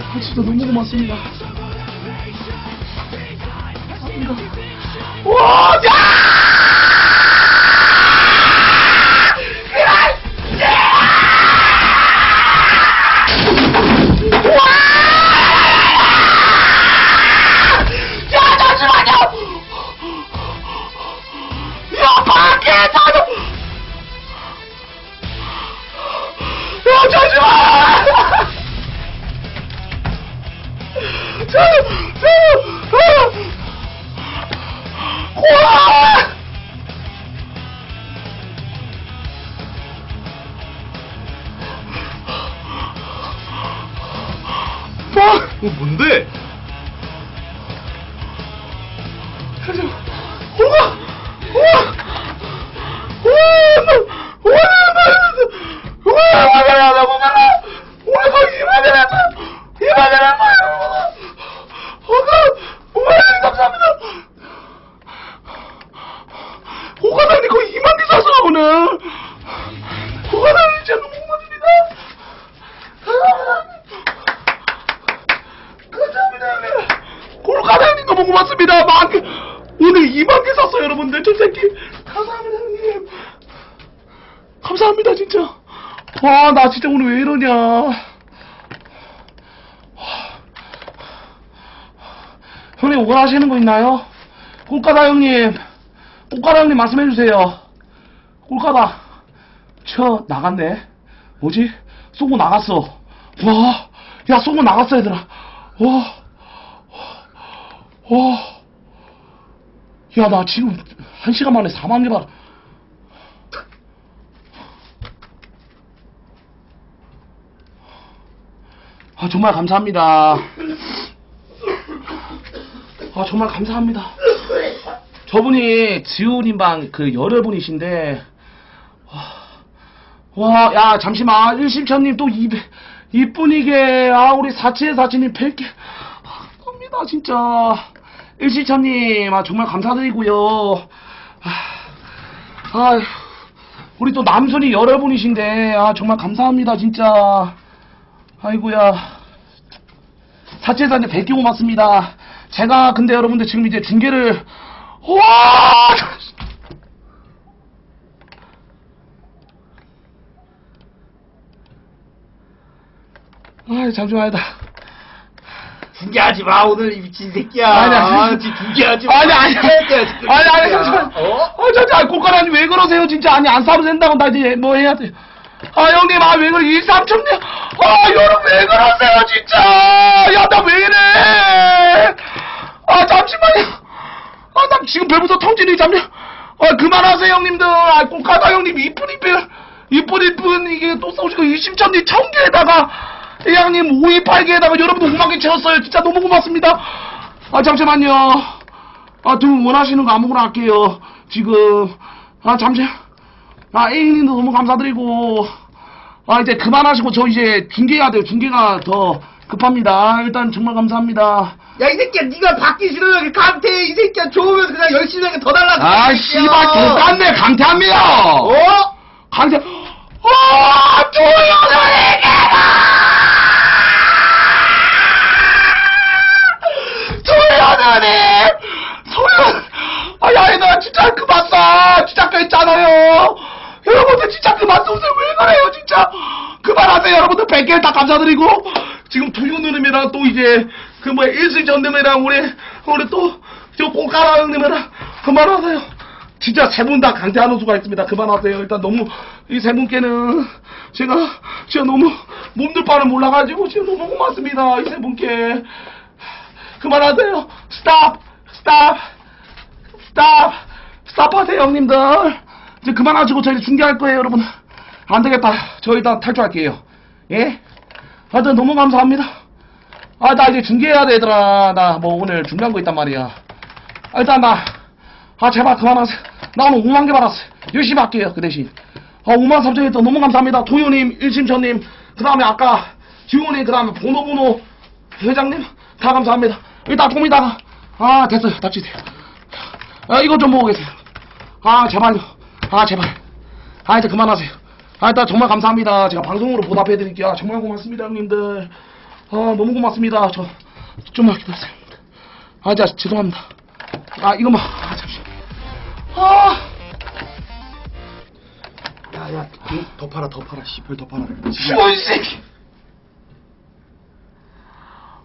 Speaker 1: 아 진짜 너무 고맙습니다 감사합니다 와 야! 원하시는 거 있나요? 꼴까다 형님. 꼴까다 형님 말씀해주세요. 꼴까다. 쳐, 나갔네. 뭐지? 쏘고 나갔어. 와, 야, 쏘고 나갔어, 얘들아. 와, 와. 야, 나 지금 한 시간 만에 4만 개 봐. 아, 정말 감사합니다. 아, 정말 감사합니다. 저분이 지훈이방 그 여러분이신데, 와, 야, 잠시만. 일심천님 또 이, 이쁜이게, 아, 우리 사치의 사치님 100개. 아, 감사합니다, 진짜. 일심천님, 아, 정말 감사드리고요. 아, 우리 또 남순이 여러분이신데, 아, 정말 감사합니다, 진짜. 아이고야. 사치님 100개 고맙습니다. 제가, 근데 여러분들 지금 이제 중계를, 와! 아, 잠시만요.
Speaker 2: 중계하지 마 오늘 이 미친 새끼야.
Speaker 1: 아니, 아니.
Speaker 2: 아, 중계하지 마.
Speaker 1: 아니, 아니, 아니, 아니. 잠시만.
Speaker 2: 어?
Speaker 1: 어, 저, 저, 꽃가라니 왜 그러세요, 진짜. 아니, 안 싸도 된다고, 나 이제 뭐 해야 돼. 아, 형님, 아, 왜 그래, 일삼천님. 아, 여러분, 왜 그러세요, 진짜. 야, 나 왜 이래. 아, 잠시만요. 아, 나 지금 배부터 통진이 잠시. 아, 그만하세요, 형님들. 아, 꽃가다 형님, 이쁜, 이쁜, 이쁜, 이쁜, 이게 또 쏘시고, 이심천님 천 개에다가, 이 형님, 5 2 8개에다가 여러분들 5만 개 채웠어요. 진짜 너무 고맙습니다. 아, 잠시만요. 아, 두 분 원하시는 거 아무거나 할게요. 지금, 아, 잠시, 아, A님도 너무 감사드리고, 아, 이제 그만하시고, 저 이제 중계해야 돼요. 중계가 더 급합니다. 일단 정말 감사합니다.
Speaker 2: 야, 이 새끼야, 네가 받기 싫으면 강태, 이 새끼야, 좋으면 그냥 열심히 하게 더 달라고.
Speaker 1: 아. 씨발, 개같네, 강태합니다!
Speaker 2: 어?
Speaker 1: 강태, 아, 조연아님! 조연! 아, 야, 얘들아, 진짜 그만 쏴! 진짜 깼잖아요! 여러분들 진짜 그만 쏘세요! 왜 그래요, 진짜! 그만하세요, 여러분들 100개 다 감사드리고, 지금 두유 누님이랑 또 이제, 그 뭐야, 일승 전님이랑 우리, 우리 또, 저 꽃가라 형님이랑 그만하세요. 진짜 세 분 다 강퇴하는 수가 있습니다. 그만하세요. 일단 너무 이 세 분께는 제가 진짜 너무 몸둘 바를 몰라가지고 지금 너무 고맙습니다. 이 세 분께 그만하세요. stop, stop, stop, stop하세요 형님들. 이제 그만하시고 저희 중계할 거예요 여러분. 안 되겠다. 저 일단 탈출할게요. 예? 하여튼 너무 감사합니다. 아, 나 이제 중계해야 돼, 얘들아. 나 뭐 오늘 중요한 거 있단 말이야. 아, 일단 나, 아, 제발 그만하세요. 나 오늘 5만 개 받았어요. 열심히 할게요, 그 대신. 아, 5만 3천 개또 너무 감사합니다. 도효님, 일심천님, 그 다음에 아까 지훈님, 그 다음에 보노보노 회장님, 다 감사합니다. 일단 좀 이따가, 아, 됐어요. 답지세요. 아, 이것 좀 계세요. 아, 제발요. 아, 제발. 아, 이제 그만하세요. 아, 일단 정말 감사합니다. 제가 방송으로 보답해드릴게요. 아, 정말 고맙습니다, 형님들. 아, 너무 고맙습니다. 저, 좀만 기다리세요. 아, 자, 죄송합니다. 아, 이거만. 아, 잠시. 아!
Speaker 2: 야, 야, 더 팔아, 더 팔아, 씨발, 더 팔아.
Speaker 1: 시원 새끼!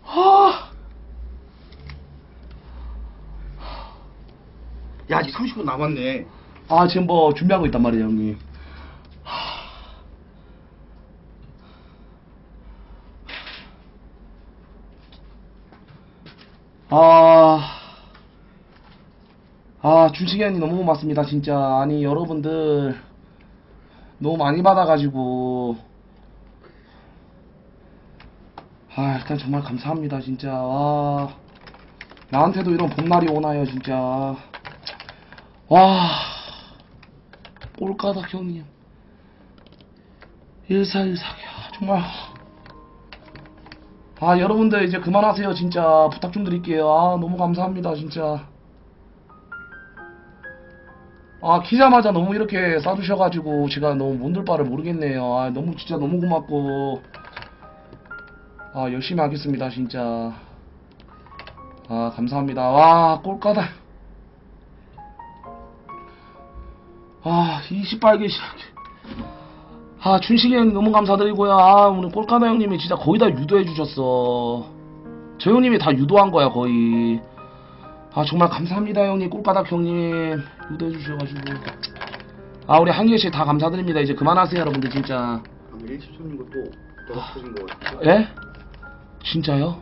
Speaker 1: 아!
Speaker 2: 야, 아직 30분 남았네.
Speaker 1: 아, 지금 뭐 준비한 거 있단 말이에요, 형님. 아, 아, 준식이 형님 너무 고맙습니다, 진짜. 아니, 여러분들, 너무 많이 받아가지고. 아, 일단 정말 감사합니다, 진짜. 와, 나한테도 이런 봄날이 오나요, 진짜. 와, 꼴까닥 형님. 1414, 야, 정말. 아, 여러분들 이제 그만하세요, 진짜. 부탁 좀 드릴게요. 아, 너무 감사합니다, 진짜. 아, 키자마자 너무 이렇게 싸주셔가지고, 제가 너무 몸둘 바를 모르겠네요. 아, 너무, 진짜 너무 고맙고. 아, 열심히 하겠습니다, 진짜. 아, 감사합니다. 와, 꼴까닥. 아, 이 시빨개 시. 아 춘식이 형 너무 감사드리고요. 아 오늘 꼴까나 형님이 진짜 거의 다 유도해 주셨어. 저 형님이 다 유도한 거야 거의. 아 정말 감사합니다 형님 꼴바닥 형님 유도해 주셔가지고. 아 우리 한기혜 씨다 감사드립니다. 이제 그만하세요 여러분들 진짜.
Speaker 7: 그럼 일시손님 것도 떨어뜨린 거 같아요.
Speaker 1: 예? 진짜요?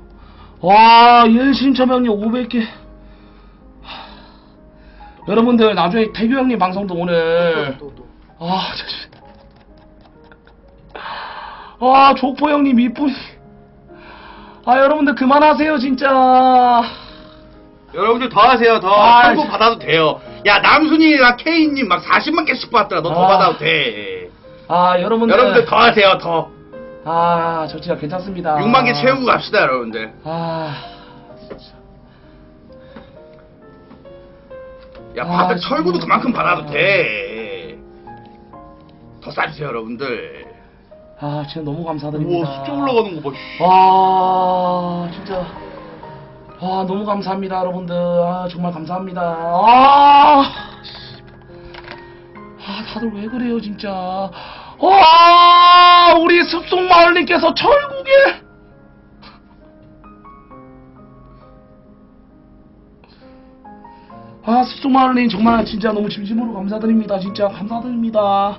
Speaker 1: 와, 일신첨 형님 500개. 여러분들 나중에 태규 형님 방송도 오늘
Speaker 7: 또, 또.
Speaker 1: 아, 저 와, 족보 형님 이쁜이. 아, 여러분들 그만하세요, 진짜.
Speaker 7: 여러분들 더 하세요. 더
Speaker 1: 아, 씨.
Speaker 7: 받아도 돼요. 야 남순이랑 케이님 막 40만 개씩 받더라. 너 더
Speaker 1: 아.
Speaker 7: 받아도 돼.
Speaker 1: 아, 여러분들.
Speaker 7: 여러분들 더 하세요. 더.
Speaker 1: 아, 저 진짜 괜찮습니다.
Speaker 7: 6만 개 채우고 갑시다, 여러분들.
Speaker 1: 아,
Speaker 7: 야,
Speaker 1: 아,
Speaker 7: 받아. 철구도 그만큼 받아도 돼. 더 싸주세요, 여러분들.
Speaker 1: 아, 진짜 너무 감사드립니다.
Speaker 7: 우와, 숫자 올라가는 거 봐. 씨.
Speaker 1: 와 진짜 와 너무 감사합니다 여러분들 아 정말 감사합니다 아, 씨. 아 다들 왜 그래요 진짜 와 우리 숲속마을님께서 철국에 아 숲속마을님 정말 진짜 너무 진심으로 감사드립니다 진짜 감사드립니다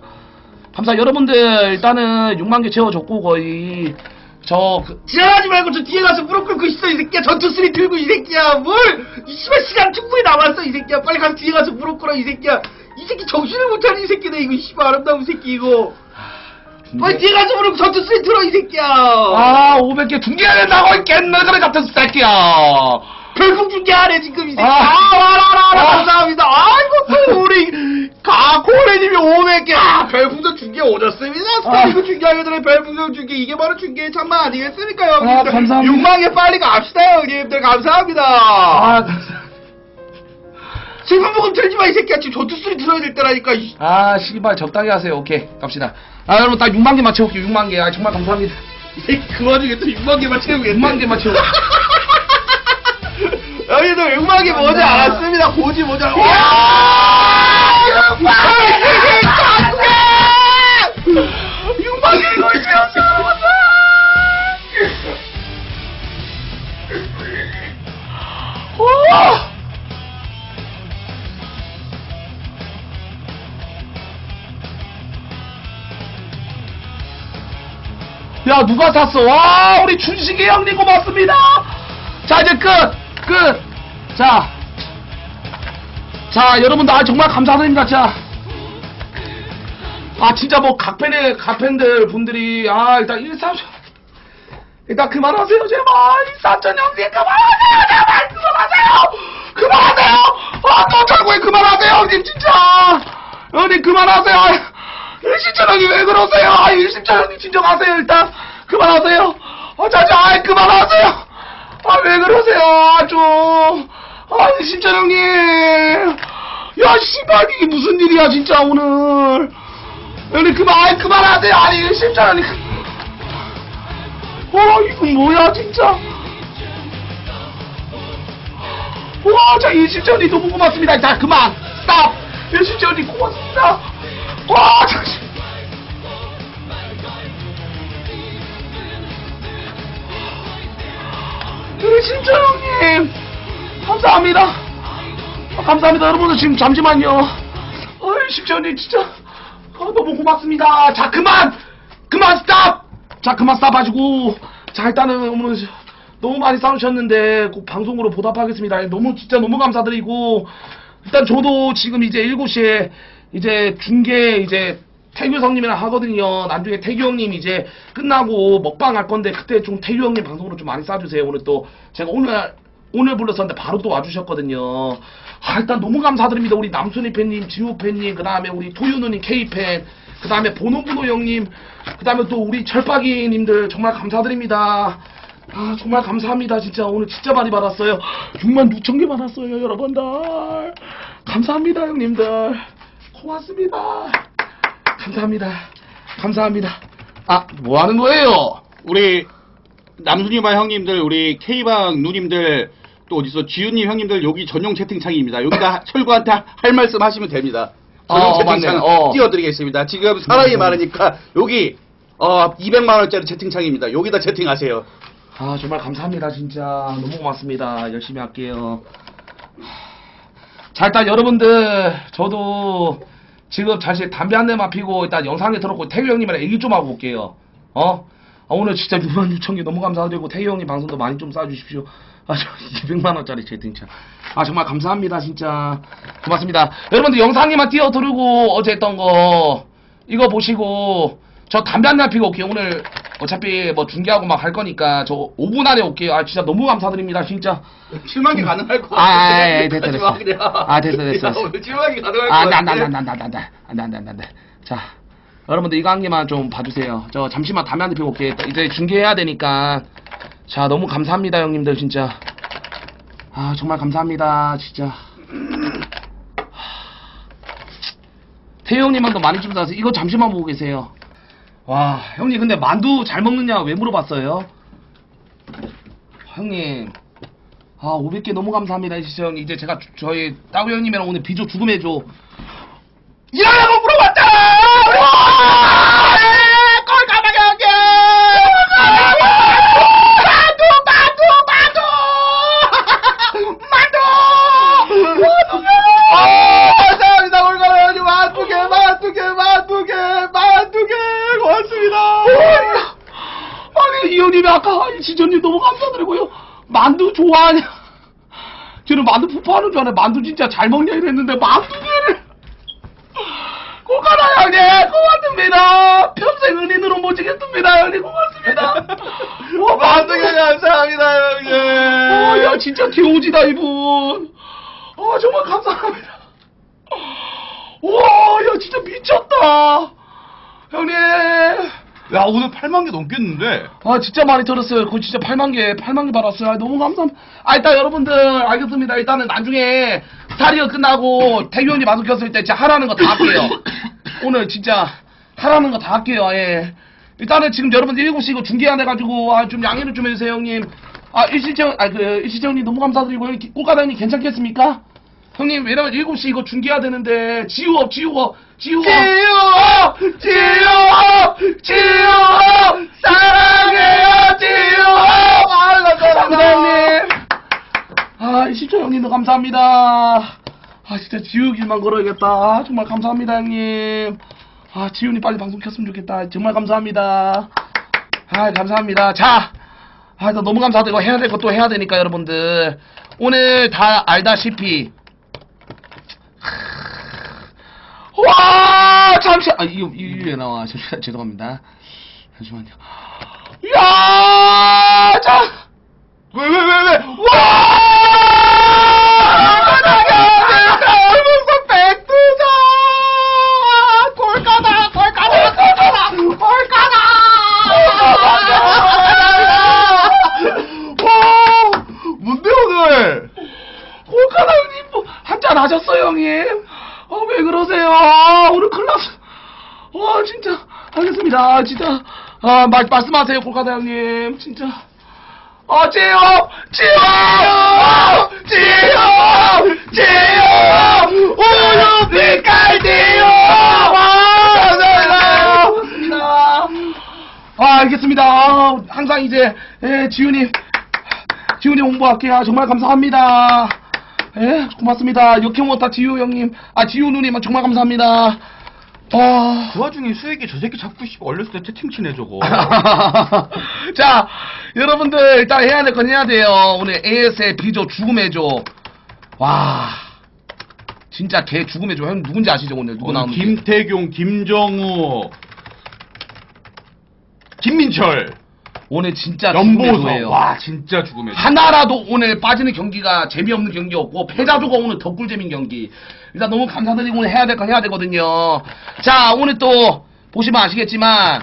Speaker 1: 감사 여러분들 일단은 6만 개 채워줬고 거의 저 그,
Speaker 7: 지랄하지 말고 저 뒤에 가서 무릎 꿇고 있어, 이 새끼야. 전투3 들고, 이 새끼야. 뭘! 이 씨발 시간 충분히 남았어, 이 새끼야. 빨리 가서 뒤에 가서 무릎 꿇어, 이 새끼야. 이 새끼 정신을 못 차린 이 새끼네, 이거. 씨발 아름다운 새끼, 이거. 빨리 뒤에 가서 무릎 전투3 들어, 이 새끼야.
Speaker 1: 아, 500개 중계해야 된다고 이 깻너그레 같은 새끼야.
Speaker 7: 별풍 중계하래, 지금, 이 새끼.
Speaker 1: 아.
Speaker 7: 아, 와라라라.
Speaker 1: 아.
Speaker 7: 감사합니다. 아이고, 또 우리, 가코레님이 500개. 아, 별풍도 중계 오졌습니다.
Speaker 1: 아.
Speaker 7: 스타리그 중계하기 전에 별풍선 중계. 이게 바로 중계의 참마 아니겠습니까,
Speaker 1: 아. 감사합니다.
Speaker 7: 6만 개 빨리 갑시다, 형님들. 감사합니다.
Speaker 1: 아, 감사-
Speaker 7: 실물보금 틀지 마, 이 새끼야. 지금 전투3 들어야 될 때라니까. 이
Speaker 1: 아, 씨발 적당히 하세요. 오케이, 갑시다. 아, 여러분 딱 6만 개만 채울게요. 6만 개. 아, 정말 감사합니다.
Speaker 7: 이 새끼 그 와중에 또 6만 개만 채우겠네.
Speaker 1: 6만 개만 채우.
Speaker 7: 여기도 6만 개 모자 않았습니다. 고지 모자. 와!
Speaker 1: 야!
Speaker 7: 6만 개 이거 있어요.
Speaker 1: 오! 야 누가 샀어? 와 우리 춘식이 형님 고맙습니다. 자 이제 끝 끝. 자. 자 여러분들 아, 정말 감사드립니다. 자. 아 진짜 뭐 각팬의 각팬들 분들이 아 일단 일삼 일단 그만하세요. 제발 이사천 형님 그만하세요. 제발 그만하세요. 그만하세요. 아또 결국에 그만하세요 형님 진짜. 형님 그만하세요. 아, 일신천 형님 왜 그러세요? 아 일신천 형님 진정하세요 일단. 그만하세요. 아 자자 아 그만하세요 아 왜 그러세요 아좀아 일신천 형님 야 씨발 이게 무슨 일이야 진짜 오늘 형님 그만 아 그만하세요 아니 일신천 형님 그- 와 이건 뭐야 진짜 와, 자, 일실전이 너무 고맙습니다. 자, 그만. 스탑. 일실전이 고맙습니다. 와, 잠시. 일실전 형님. 감사합니다. 아, 감사합니다. 여러분들 지금 잠시만요. 어, 일실전이 진짜. 아, 너무 고맙습니다. 자, 그만! 그만 stop! 자, 그만 stop 하시고. 자, 일단은 오늘 너무 많이 쏘셨는데 꼭 방송으로 보답하겠습니다. 너무 진짜 너무 감사드리고 일단 저도 지금 이제 7시에 이제 중계 이제 태규 형님이랑 하거든요. 나중에 태규 형님 이제 끝나고 먹방 할 건데 그때 좀 태규 형님 방송으로 좀 많이 싸주세요. 오늘 또 제가 오늘 오늘 불렀었는데 바로 또 와주셨거든요. 아, 일단 너무 감사드립니다. 우리 남순이 팬님, 지우 팬님, 그 다음에 우리 토유누님 K팬, 그 다음에 보노보노 형님, 그 다음에 또 우리 철박이님들 정말 감사드립니다. 아, 정말 감사합니다. 진짜 오늘 진짜 많이 받았어요. 6만 6천 개 받았어요, 여러분들. 감사합니다, 형님들. 고맙습니다. 감사합니다. 감사합니다. 아, 뭐 하는 거예요?
Speaker 7: 우리 남순이방 형님들, 우리 K방 누님들, 또 어디서 지윤님 형님들 여기 전용 채팅창입니다. 여기다 (laughs) 철구한테 할 말씀 하시면 됩니다.
Speaker 1: 어,
Speaker 2: 전용
Speaker 1: 어,
Speaker 2: 채팅창.
Speaker 1: 어.
Speaker 2: 띄워드리겠습니다. 지금 사람이 많으니까 여기 어 200만 원짜리 채팅창입니다. 여기다 채팅하세요.
Speaker 1: 아 정말 감사합니다 진짜 너무 고맙습니다 열심히 할게요 자 일단 여러분들 저도 지금 사실 담배 한 대만 피고 일단 영상에 들었고 태유 형님이랑 얘기 좀 하고 올게요. 어? 아, 오늘 진짜 6만 6천 개 너무 감사드리고 태유 형님 방송도 많이 좀 쏴주십시오. 아 저 200만 (laughs) 원짜리 채팅창 아 정말 감사합니다 진짜. 고맙습니다. 여러분들 영상에만 띄워드리고 어제 했던 거 이거 보시고 저 담배 한 대 피고 올게요. 오늘 어차피 뭐 중계하고 막 할 거니까 저 5분 안에 올게요 아 진짜 너무 감사드립니다 진짜
Speaker 2: 7만 개 가능할 것
Speaker 1: 아,
Speaker 2: 같아.
Speaker 1: 아, 아, 됐다, 됐어. 아, 됐어, 됐어, 됐어.
Speaker 2: 7만 개 가능할 것
Speaker 1: 아,
Speaker 2: 같아.
Speaker 1: 안 돼. 자, 여러분들 이거 한 개만 좀 봐주세요. 저 잠시만 담배 한대 피고 올게요. 이제 중계해야 되니까. 자, 너무 감사합니다, 형님들, 진짜. 아, 정말 감사합니다, 진짜. 태우 형님한테 많이 좀 사세요. 이거 잠시만 보고 계세요. 와, 형님, 근데 만두 잘 먹느냐 왜 물어봤어요? 형님, 아, 500개 너무 감사합니다, 형. 이제 제가 주- 저희 따구 형님이랑 오늘 비조 죽음해줘. 일하라고 물어봤잖아! 와! 꼴까마게 할게! 만두, 만두, 만두! 만두!
Speaker 2: 아, 감사합니다. 올가라 형님 만두 개, 만두 개, 만두 개, 만두 개. 고맙습니다.
Speaker 1: 형님이 아까 지전님 너무 감사드리고요. 만두 좋아하냐? 저는 만두 푸푸하는 줄 알아요. 만두 진짜 잘 먹냐 이랬는데 만두 개를. 고가라 형님 고맙습니다. 평생 은인으로 모시겠습니다 형님 고맙습니다. 와 (laughs)
Speaker 2: 만두 개 감사합니다, 형님.
Speaker 1: 어, 야 진짜 개오지다 이분. 아 정말 감사합니다. 와, 야 진짜 미쳤다. 형님.
Speaker 7: 야 오늘 8만 개 넘겠는데
Speaker 1: 아 진짜 많이 들었어요. 그거 진짜 8만 개, 8만 개 받았어요. 아, 너무 감사합니다. 아 일단 여러분들 알겠습니다. 일단은 나중에 스타리어 끝나고 태규 형님 방송 켰을 때 진짜 하라는 거 다 할게요. (coughs) 오늘 진짜 하라는 거 다 할게요. 예. 일단은 지금 여러분들 7시 이거 중계 안 해가지고 아, 좀 양해를 좀 해주세요 형님. 아 일실정, 아그 일실정 형님 너무 감사드리고 형님 꽃가다 형님 괜찮겠습니까? 형님 왜냐면 7시 이거 중계해야 되는데 지우업 지우업 지우업 지우업 지우업 지우업 사랑해요 지우업 아 감사합니다. 형님 아 20초 형님도 감사합니다. 아 진짜 지우기만 걸어야겠다. 아, 정말 감사합니다 형님. 아 지훈이 빨리 방송 켰으면 좋겠다. 정말 감사합니다. 아 감사합니다. 자 아, 나 너무 감사하다. 이거 해야 될 것도 해야 되니까, 여러분들. 오늘 다 알다시피. 와, 잠시, 아, 이거, 왜 나와. 잠시만, (laughs) 죄송합니다. 잠시만요. 야 자!
Speaker 7: 왜왜왜 왜?
Speaker 1: 와!
Speaker 7: 뭔데 오늘?
Speaker 1: 골까다 형님, 뭐, 한잔 하셨어요, 형님? 아, 오늘 큰일 났어. 와, 진짜. 알겠습니다. 아, 진짜. 아, 말, 말씀하세요, 골까다 형님. 진짜. 아, 지옥! 지옥! 지옥! 지옥! 우유 빛깔 지옥! 아, 감사합니다. 아, 알겠습니다. 아, 항상 이제, 예, 지훈님, 지훈님 홍보할게요. 정말 감사합니다. 예, 고맙습니다. 역행원타 지우 형님, 아, 지우 누님, 정말 감사합니다. 아.
Speaker 7: 그 와중에 수액이 저 새끼 자꾸 씨 얼렸을 때 채팅 치네 저거. (laughs)
Speaker 1: 자, 여러분들 일단 해야 될 건 해야 돼요. 오늘 AS의 비조 죽음의 조. 와, 진짜 개 죽음의 조. 형 누군지 아시죠 오늘 누구 나오는지?
Speaker 7: 김태경, 김정우, 김민철,
Speaker 1: 오늘 진짜. 죽음의조예요.
Speaker 7: 와 진짜 죽음의.
Speaker 1: 하나라도 오늘 빠지는 경기가 재미없는 경기였고 패자조가 오늘 더 꿀잼인 경기 일단 너무 감사드리고 오늘 해야 될 건 해야 되거든요 자 오늘 또 보시면 아시겠지만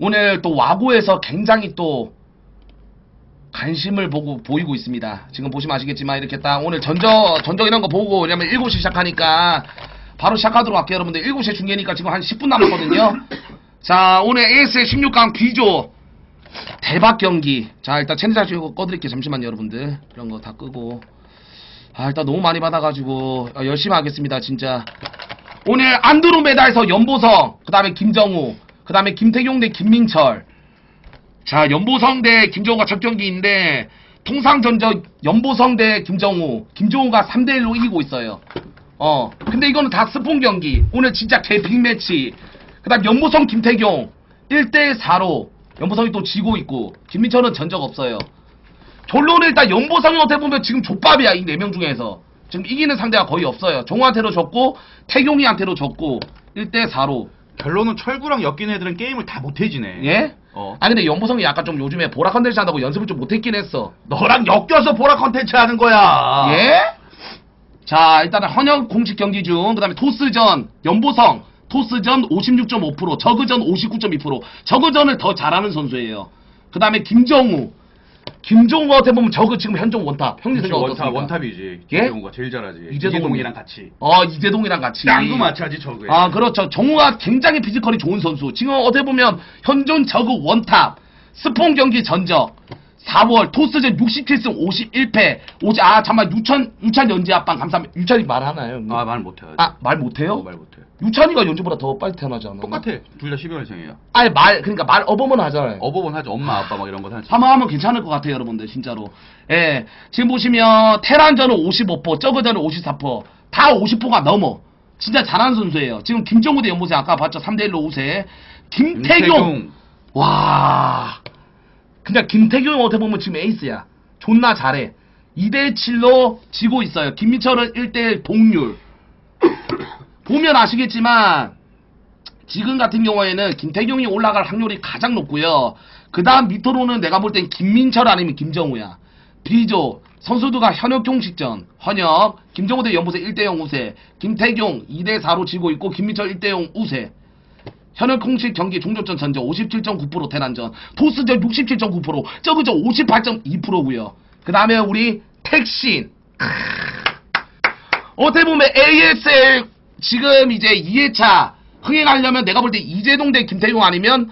Speaker 1: 오늘 또 와고에서 굉장히 또 관심을 보고 보이고 있습니다 지금 보시면 아시겠지만 이렇게 딱 오늘 전적 전적 이런 거 보고 왜냐면 7시 시작하니까 바로 시작하도록 할게요 여러분들 7시에 중계니까 지금 한 10분 남았거든요 자 오늘 AS의 16강 B조 대박 경기. 자, 일단 이거 꺼드릴게요. 잠시만요, 여러분들. 이런 거 다 끄고. 아 일단 너무 많이 받아가지고 아, 열심히 하겠습니다 진짜 오늘 안드로메다에서 연보성 그 다음에 김정우 그 다음에 김태경 대 김민철 자 연보성 대 김정우가 첫 경기인데 통상전적 연보성 대 김정우 김정우가 3대1로 이기고 있어요 어 근데 이거는 다 스폰 경기 오늘 진짜 개빅 매치 그 다음 염보성 김태경 1대4로 염보성이 또 지고 있고 김민철은 전적 없어요 결론은 일단 염보성이 어떻게 보면 지금 좆밥이야 이 네 명 중에서 지금 이기는 상대가 거의 없어요 종우한테로 졌고 태경이한테로 졌고 1대4로
Speaker 7: 결론은 철구랑 엮인 애들은 게임을 다 못해지네.
Speaker 1: 예?
Speaker 7: 어.
Speaker 1: 아 근데 염보성이 약간 좀 요즘에 보라 컨텐츠 한다고 연습을 좀 못했긴 했어
Speaker 7: 너랑 엮여서 보라 컨텐츠 하는 거야.
Speaker 1: 예? 자, 일단은 현역 공식 경기 중, 그 다음에 토스전, 연보성, 토스전 56.5%, 저그전 59.2%, 저그전을 더 잘하는 선수예요. 그 다음에 김정우. 김정우 어떻게 보면 저그 지금 현존 원탑. 형님
Speaker 7: 그치,
Speaker 1: 생각
Speaker 7: 원탑,
Speaker 1: 어떻습니까?
Speaker 7: 원탑이지.
Speaker 1: 예?
Speaker 7: 김정우가 제일 잘하지.
Speaker 1: 이재동이.
Speaker 7: 이재동 이랑 같이.
Speaker 1: 어, 이재동이랑 같이.
Speaker 7: 짱도 마찬가지 저그에.
Speaker 1: 아, 그렇죠. 정우가 굉장히 피지컬이 좋은 선수. 지금 어떻게 보면 현존 저그 원탑, 스폰 경기 전적, 4월 토스전 67승 51패. 오지 아 잠만 유천 유찬 연지 아빵 감사합니다. 유찬이 말 하나요? 형님?
Speaker 7: 아, 말 못해.
Speaker 1: 아, 말 못해요?
Speaker 7: 어, 말 못해.
Speaker 1: 유찬이가 연주보다 더 빨리 태어나지 않나?
Speaker 7: 똑같아. 둘 다 12월생이야.
Speaker 1: 아니 말 그러니까 말 어버먼 하잖아요.
Speaker 7: 어버번 하지. 엄마, 아빠 막 이런 거 하지.
Speaker 1: 한번 하면 괜찮을 것 같아요, 여러분들 진짜로. 예, 지금 보시면 테란전은 55%, 저그전은 54%, 다 50%가 넘어. 진짜 잘하는 선수예요. 지금 김정우 대 연보세 아까 봤죠? 3대 1로 우세. 김태경. 와. 그냥 김태경 어떻게 보면 지금 에이스야. 존나 잘해. 2대 7로 지고 있어요. 김민철은 1대1 동률. (coughs) 보면 아시겠지만 지금 같은 경우에는 김태경이 올라갈 확률이 가장 높고요. 그 다음 밑으로는 내가 볼 땐 김민철 아니면 김정우야. B조 선수들과 현역 공식전 헌역 김정우 대 연보세 1대0 우세 김태경 2대4로 지고 있고 김민철 1대0 우세 현역 공식 경기 종족전 전적 57.9% 대난전 토스전 67.9% 저그전 58.2%고요. 그 다음에 우리 택신 어떻게 보면 ASL 지금 이제 2회차 흥행하려면 내가 볼 때 이재동 대 김태용 아니면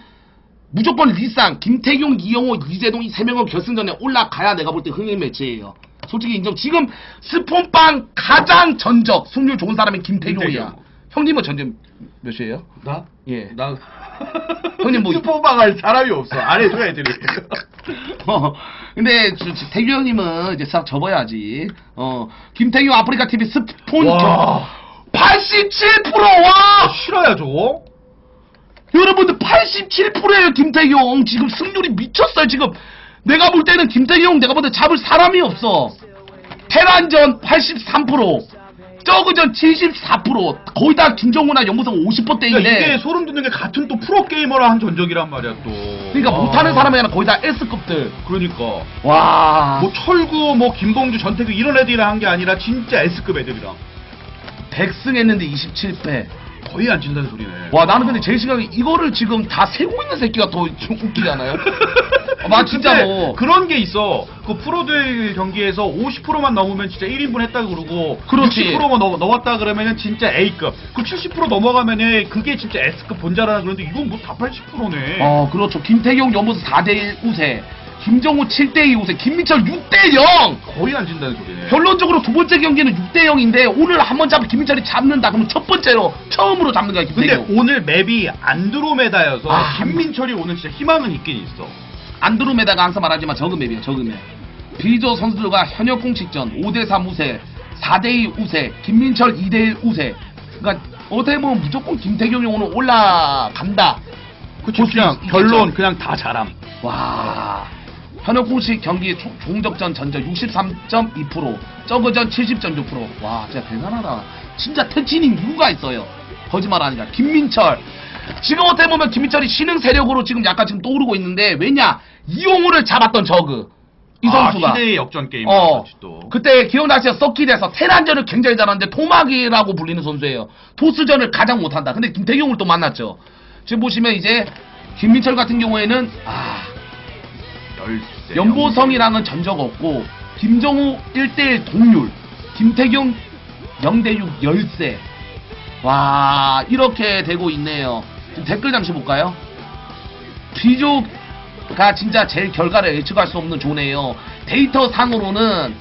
Speaker 1: 무조건 리쌍, 김태용, 이영호, 이재동 이 세 명은 결승전에 올라가야 내가 볼 때 흥행 매치예요. 솔직히 인정. 지금 스폰빵 가장 전적 승률 좋은 사람이 김태용이야.
Speaker 7: 김태경.
Speaker 1: 형님은 전적 몇이에요?
Speaker 7: 나?
Speaker 1: 예.
Speaker 7: 나.
Speaker 1: 형님 뭐- (laughs)
Speaker 7: 슈퍼방할 사람이 없어. 안 해줘, 애들이.
Speaker 1: 어, 근데 저- 저 태규 형님은 이제 싹 접어야지. 어, 김태규 아프리카 TV 스폰
Speaker 7: 와.
Speaker 1: 87%와
Speaker 7: 싫어야, 저거?
Speaker 1: 여러분들 87%예요 김태경 지금 승률이 미쳤어요 지금 내가 볼 때는 김태경 내가 볼 때 잡을 사람이 없어 테란전 83% 저그전 74% 거의 다 김정우나 연보성 50%대인데
Speaker 7: 야, 이게 소름 돋는 게 같은 또 프로 게이머랑 한 전적이란 말이야, 또.
Speaker 1: 그러니까
Speaker 7: 아.
Speaker 1: 못하는 사람이 아니라 거의 다 S급들
Speaker 7: 그러니까.
Speaker 1: 와
Speaker 7: 뭐 철구, 뭐 김봉주, 전태규 이런 애들이랑 한 게 아니라 진짜 S급 애들이랑
Speaker 1: 100승 했는데 27패
Speaker 7: 거의 안 진다는 소리네.
Speaker 1: 와 나는 근데 제 생각에 이거를 지금 다 세고 있는 새끼가 더좀 웃기지 않아요? 어, 나 진짜
Speaker 7: 근데
Speaker 1: 뭐
Speaker 7: 그런 게 있어. 그 프로들 경기에서 50%만 넘으면 진짜 1인분 했다 그러고
Speaker 1: 그렇지.
Speaker 7: 60%만 넘, 넘었다 그러면은 진짜 A급. 그 70% 넘어가면은 그게 진짜 S급 본자라 그러는데 이건 뭐 다 80%네.
Speaker 1: 어 그렇죠 김태경 연보수 4대 1 우세 김정우 7대2 우세 김민철 6대0
Speaker 7: 거의 안 진다는 소리네.
Speaker 1: 결론적으로 두 번째 경기는 6대0인데 오늘 한 번 잡으면 김민철이 잡는다 그러면 첫 번째로 처음으로 잡는 거야
Speaker 7: 근데 오늘 맵이 안드로메다여서
Speaker 1: 아,
Speaker 7: 김민철이 오늘 진짜 희망은 있긴 있어.
Speaker 1: 안드로메다가 항상 말하지만 저금맵이에요 저금맵 비조 선수들과 현역 공식전 5대3 우세 4대2 우세 김민철 2대1 우세 그러니까 어떻게 보면 무조건 김태경이 오늘 올라간다
Speaker 7: 그치, 그냥
Speaker 1: 있-
Speaker 7: 결론
Speaker 1: 있겠죠?
Speaker 7: 그냥 다 잘함.
Speaker 1: 와 현역 공식 경기 총- 종적전 전적 63.2% 저그전 70.6%와 진짜 대단하다 진짜 택진인 이유가 있어요 거짓말 아니라 김민철 지금 어떻게 보면 김민철이 신흥 세력으로 지금 약간 지금 떠오르고 있는데 왜냐 이용호를 잡았던 저그 이 선수가
Speaker 7: 아, 희대의 역전 게임.
Speaker 1: 어,
Speaker 7: 또.
Speaker 1: 그때 기억나시죠? 서킷에서 테란전을 굉장히 잘하는데 토막이라고 불리는 선수예요. 토스전을 가장 못한다. 근데 김태경을 또 만났죠. 지금 보시면 이제 김민철 같은 경우에는 아. 연보성이랑은 전적 없고 김정우 1대1 동률 김태경 0대6 열세. 와 이렇게 되고 있네요. 지금 댓글 잠시 볼까요? 비조가 진짜 제일 결과를 예측할 수 없는 조네요. 데이터 상으로는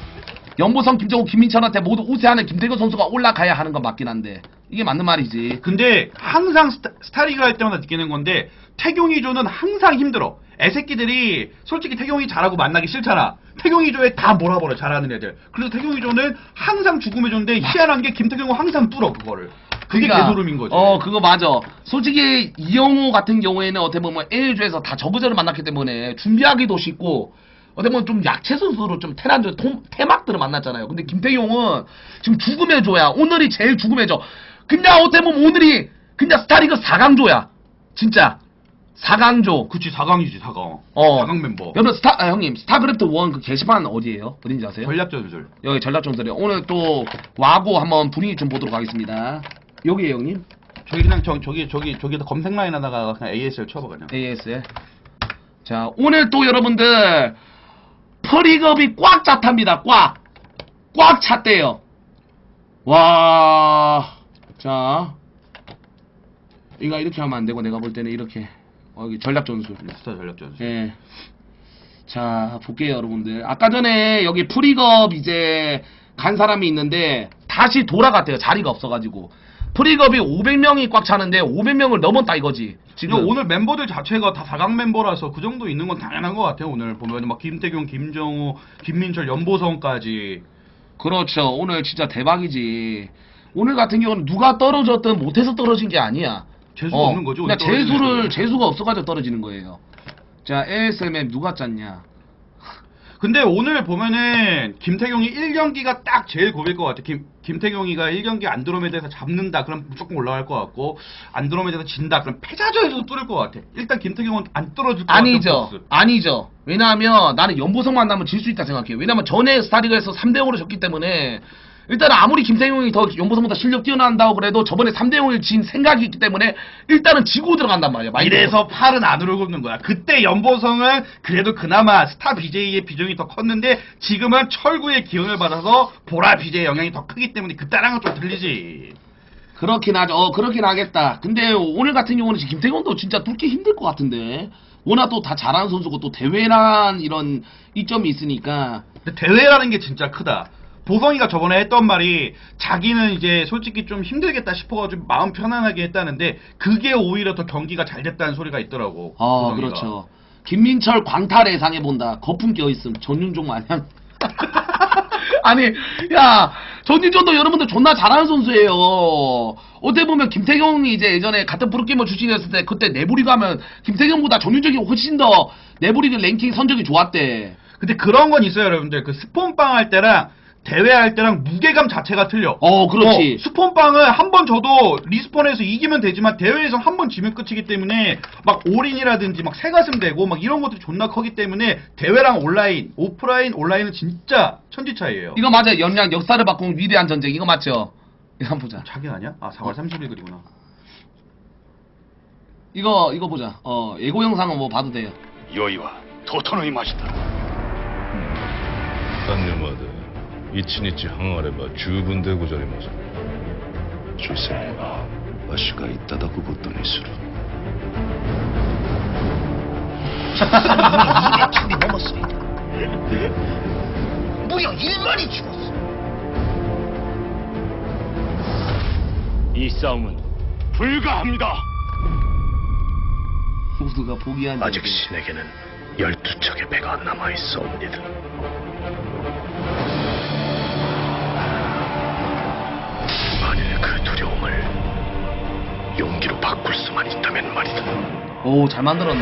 Speaker 1: 연보성, 김정우, 김민철한테 모두 우세하는 김택용 선수가 올라가야 하는 건 맞긴 한데. 이게 맞는 말이지.
Speaker 7: 근데 항상 스타, 스타리그 할 때마다 느끼는 건데 택용이 조는 항상 힘들어. 애새끼들이 솔직히 택용이 잘하고 만나기 싫잖아. 택용이조에 다 몰아버려 잘하는 애들. 그래서 택용이조는 항상 죽음의 조인데 희한한 게 김택용은 항상 뚫어 그거를. 그게
Speaker 1: 그러니까,
Speaker 7: 개소름인 거지.
Speaker 1: 어, 그거 맞아. 솔직히 이영호 같은 경우에는 어떻게 보면 A조에서 다 저그전을 만났기 때문에 준비하기도 쉽고 어떻게 보면 좀 약체 선수로 좀 테란조 톰- 테막들을 만났잖아요. 근데 김택용은 지금 죽음의 조야. 오늘이 제일 죽음의 조. 그냥 어떻게 보면 오늘이 그냥 스타리그 4강조야. 진짜 4강조.
Speaker 7: 그치 4강이지 4강.
Speaker 1: 어.
Speaker 7: 4강 멤버.
Speaker 1: 여러분 스타 아, 형님 스타크래프트 1그 게시판 어디예요? 어딘지 아세요?
Speaker 7: 전략전술.
Speaker 1: 여기 전략전술이요. 오늘 또 와고 한번 분위기 좀 보도록 하겠습니다. 여기에요, 형님.
Speaker 7: 저기 그냥 저, 저기 저기 저기다 검색 라인 하다가 그냥 ASL 쳐봐 그냥.
Speaker 1: AS. 자, 오늘 또 여러분들 프릭업이 꽉 찼답니다. 꽉. 꽉 찼대요. 와. 자. 이거 이렇게 하면 안 되고 내가 볼 때는 이렇게. 어, 여기 전략 전술.
Speaker 7: 스타 전략 전술.
Speaker 1: 예. 자, 볼게요, 여러분들. 아까 전에 여기 프릭업 이제 간 사람이 있는데 다시 돌아갔대요. 자리가 없어가지고. 프리급이 500명이 꽉 차는데 500명을 넘었다 이거지. 지금
Speaker 7: 지금 오늘 멤버들 자체가 다 4강 멤버라서 그 정도 있는 건 당연한 것 같아요. 오늘 보면 막 김태균, 김정우, 김민철, 연보성까지.
Speaker 1: 그렇죠. 오늘 진짜 대박이지. 오늘 같은 경우는 누가 떨어졌든 못해서 떨어진 게 아니야.
Speaker 7: 재수가
Speaker 1: 어,
Speaker 7: 없는 거죠. 떨어지는
Speaker 1: 재수를. 재수가 없어가지고 떨어지는 거예요. 자, ASMM 누가 짰냐?
Speaker 7: 근데 오늘 보면은 김태경이 1경기가 딱 제일 고일 것 같아. 김, 김태경이가 1경기 안드로메다에서 잡는다. 그럼 무조건 올라갈 것 같고 안드로메다에서 진다. 그럼 패자조에서도 뚫을 것 같아. 일단 김태경은 안 떨어질 것
Speaker 1: 아니죠.
Speaker 7: 같아.
Speaker 1: 아니죠. 왜냐하면 나는 연보성 만나면 질 수 있다 생각해요. 왜냐면 전에 스타리그에서 3대 0으로 졌기 때문에 일단은 아무리 김태용이 더 연보성보다 실력 뛰어난다고 그래도 저번에 3대0을 진 생각이 있기 때문에 일단은 지고 들어간단 말이야. 마인드가.
Speaker 7: 이래서 팔은 안으로 굽는 거야. 그때 연보성은 그래도 그나마 스타 BJ의 비중이 더 컸는데 지금은 철구의 기운을 받아서 보라 BJ의 영향이 더 크기 때문에 그때랑은 좀 들리지.
Speaker 1: 그렇긴 하죠. 어, 그렇긴 하겠다. 근데 오늘 같은 경우는 지금 김태경도 진짜 뚫기 힘들 것 같은데. 워낙 또 다 잘하는 선수고 또 대회란 이런 이점이 있으니까.
Speaker 7: 근데 대회라는 게 진짜 크다. 보성이가 저번에 했던 말이 자기는 이제 솔직히 좀 힘들겠다 싶어가지고 마음 편안하게 했다는데 그게 오히려 더 경기가 잘 됐다는 소리가 있더라고.
Speaker 1: 아,
Speaker 7: 보성이가.
Speaker 1: 그렇죠. 김민철 광탈 예상해 본다. 거품 껴 있음. 전윤종 마냥. (laughs) 아니, 야, 전윤종도 여러분들 존나 잘하는 선수예요. 어떻게 보면 김택용이 이제 예전에 같은 프로게이머 출신이었을 때 그때 내부리그 하면 김택용보다 전윤종이 훨씬 더 내부리그 랭킹 성적이 좋았대.
Speaker 7: 근데 그런 건 있어요, 여러분들. 그 스폰빵 할 때랑 대회할 때랑 무게감 자체가 틀려.
Speaker 1: 어, 그렇지.
Speaker 7: 어, 스폰빵은 한 번 저도 리스폰에서 이기면 되지만 대회에서 한 번 지면 끝이기 때문에 막 올인이라든지 막 새가슴 되고 막 이런 것들이 존나 커기 때문에 대회랑 온라인, 오프라인, 온라인은 진짜 천지 차이예요.
Speaker 1: 이거 맞아요. 연락 역사를 바꾼 위대한 전쟁. 이거 맞죠? 이거 한번 보자.
Speaker 7: 자기 아니야? 아, 4월 30일 그리구나.
Speaker 1: 이거 이거 보자. 어, 예고 영상은 뭐 봐도 돼요.
Speaker 8: 여의와
Speaker 9: 도토노이 맛이다. 一日半あれば十分でござります
Speaker 8: 主戦はわしがいただくことにする
Speaker 3: 200이 넘었습니다. 무려 1만이 죽었어.
Speaker 8: 이 싸움은 불가합니다
Speaker 1: 모두가 포기한
Speaker 8: 아직
Speaker 1: 전쟁.
Speaker 8: 신에게는 12척의 배가 남아있사옵니다 용기로 바꿀 수만 있다면 말이다.
Speaker 1: 오, 잘 만들었네.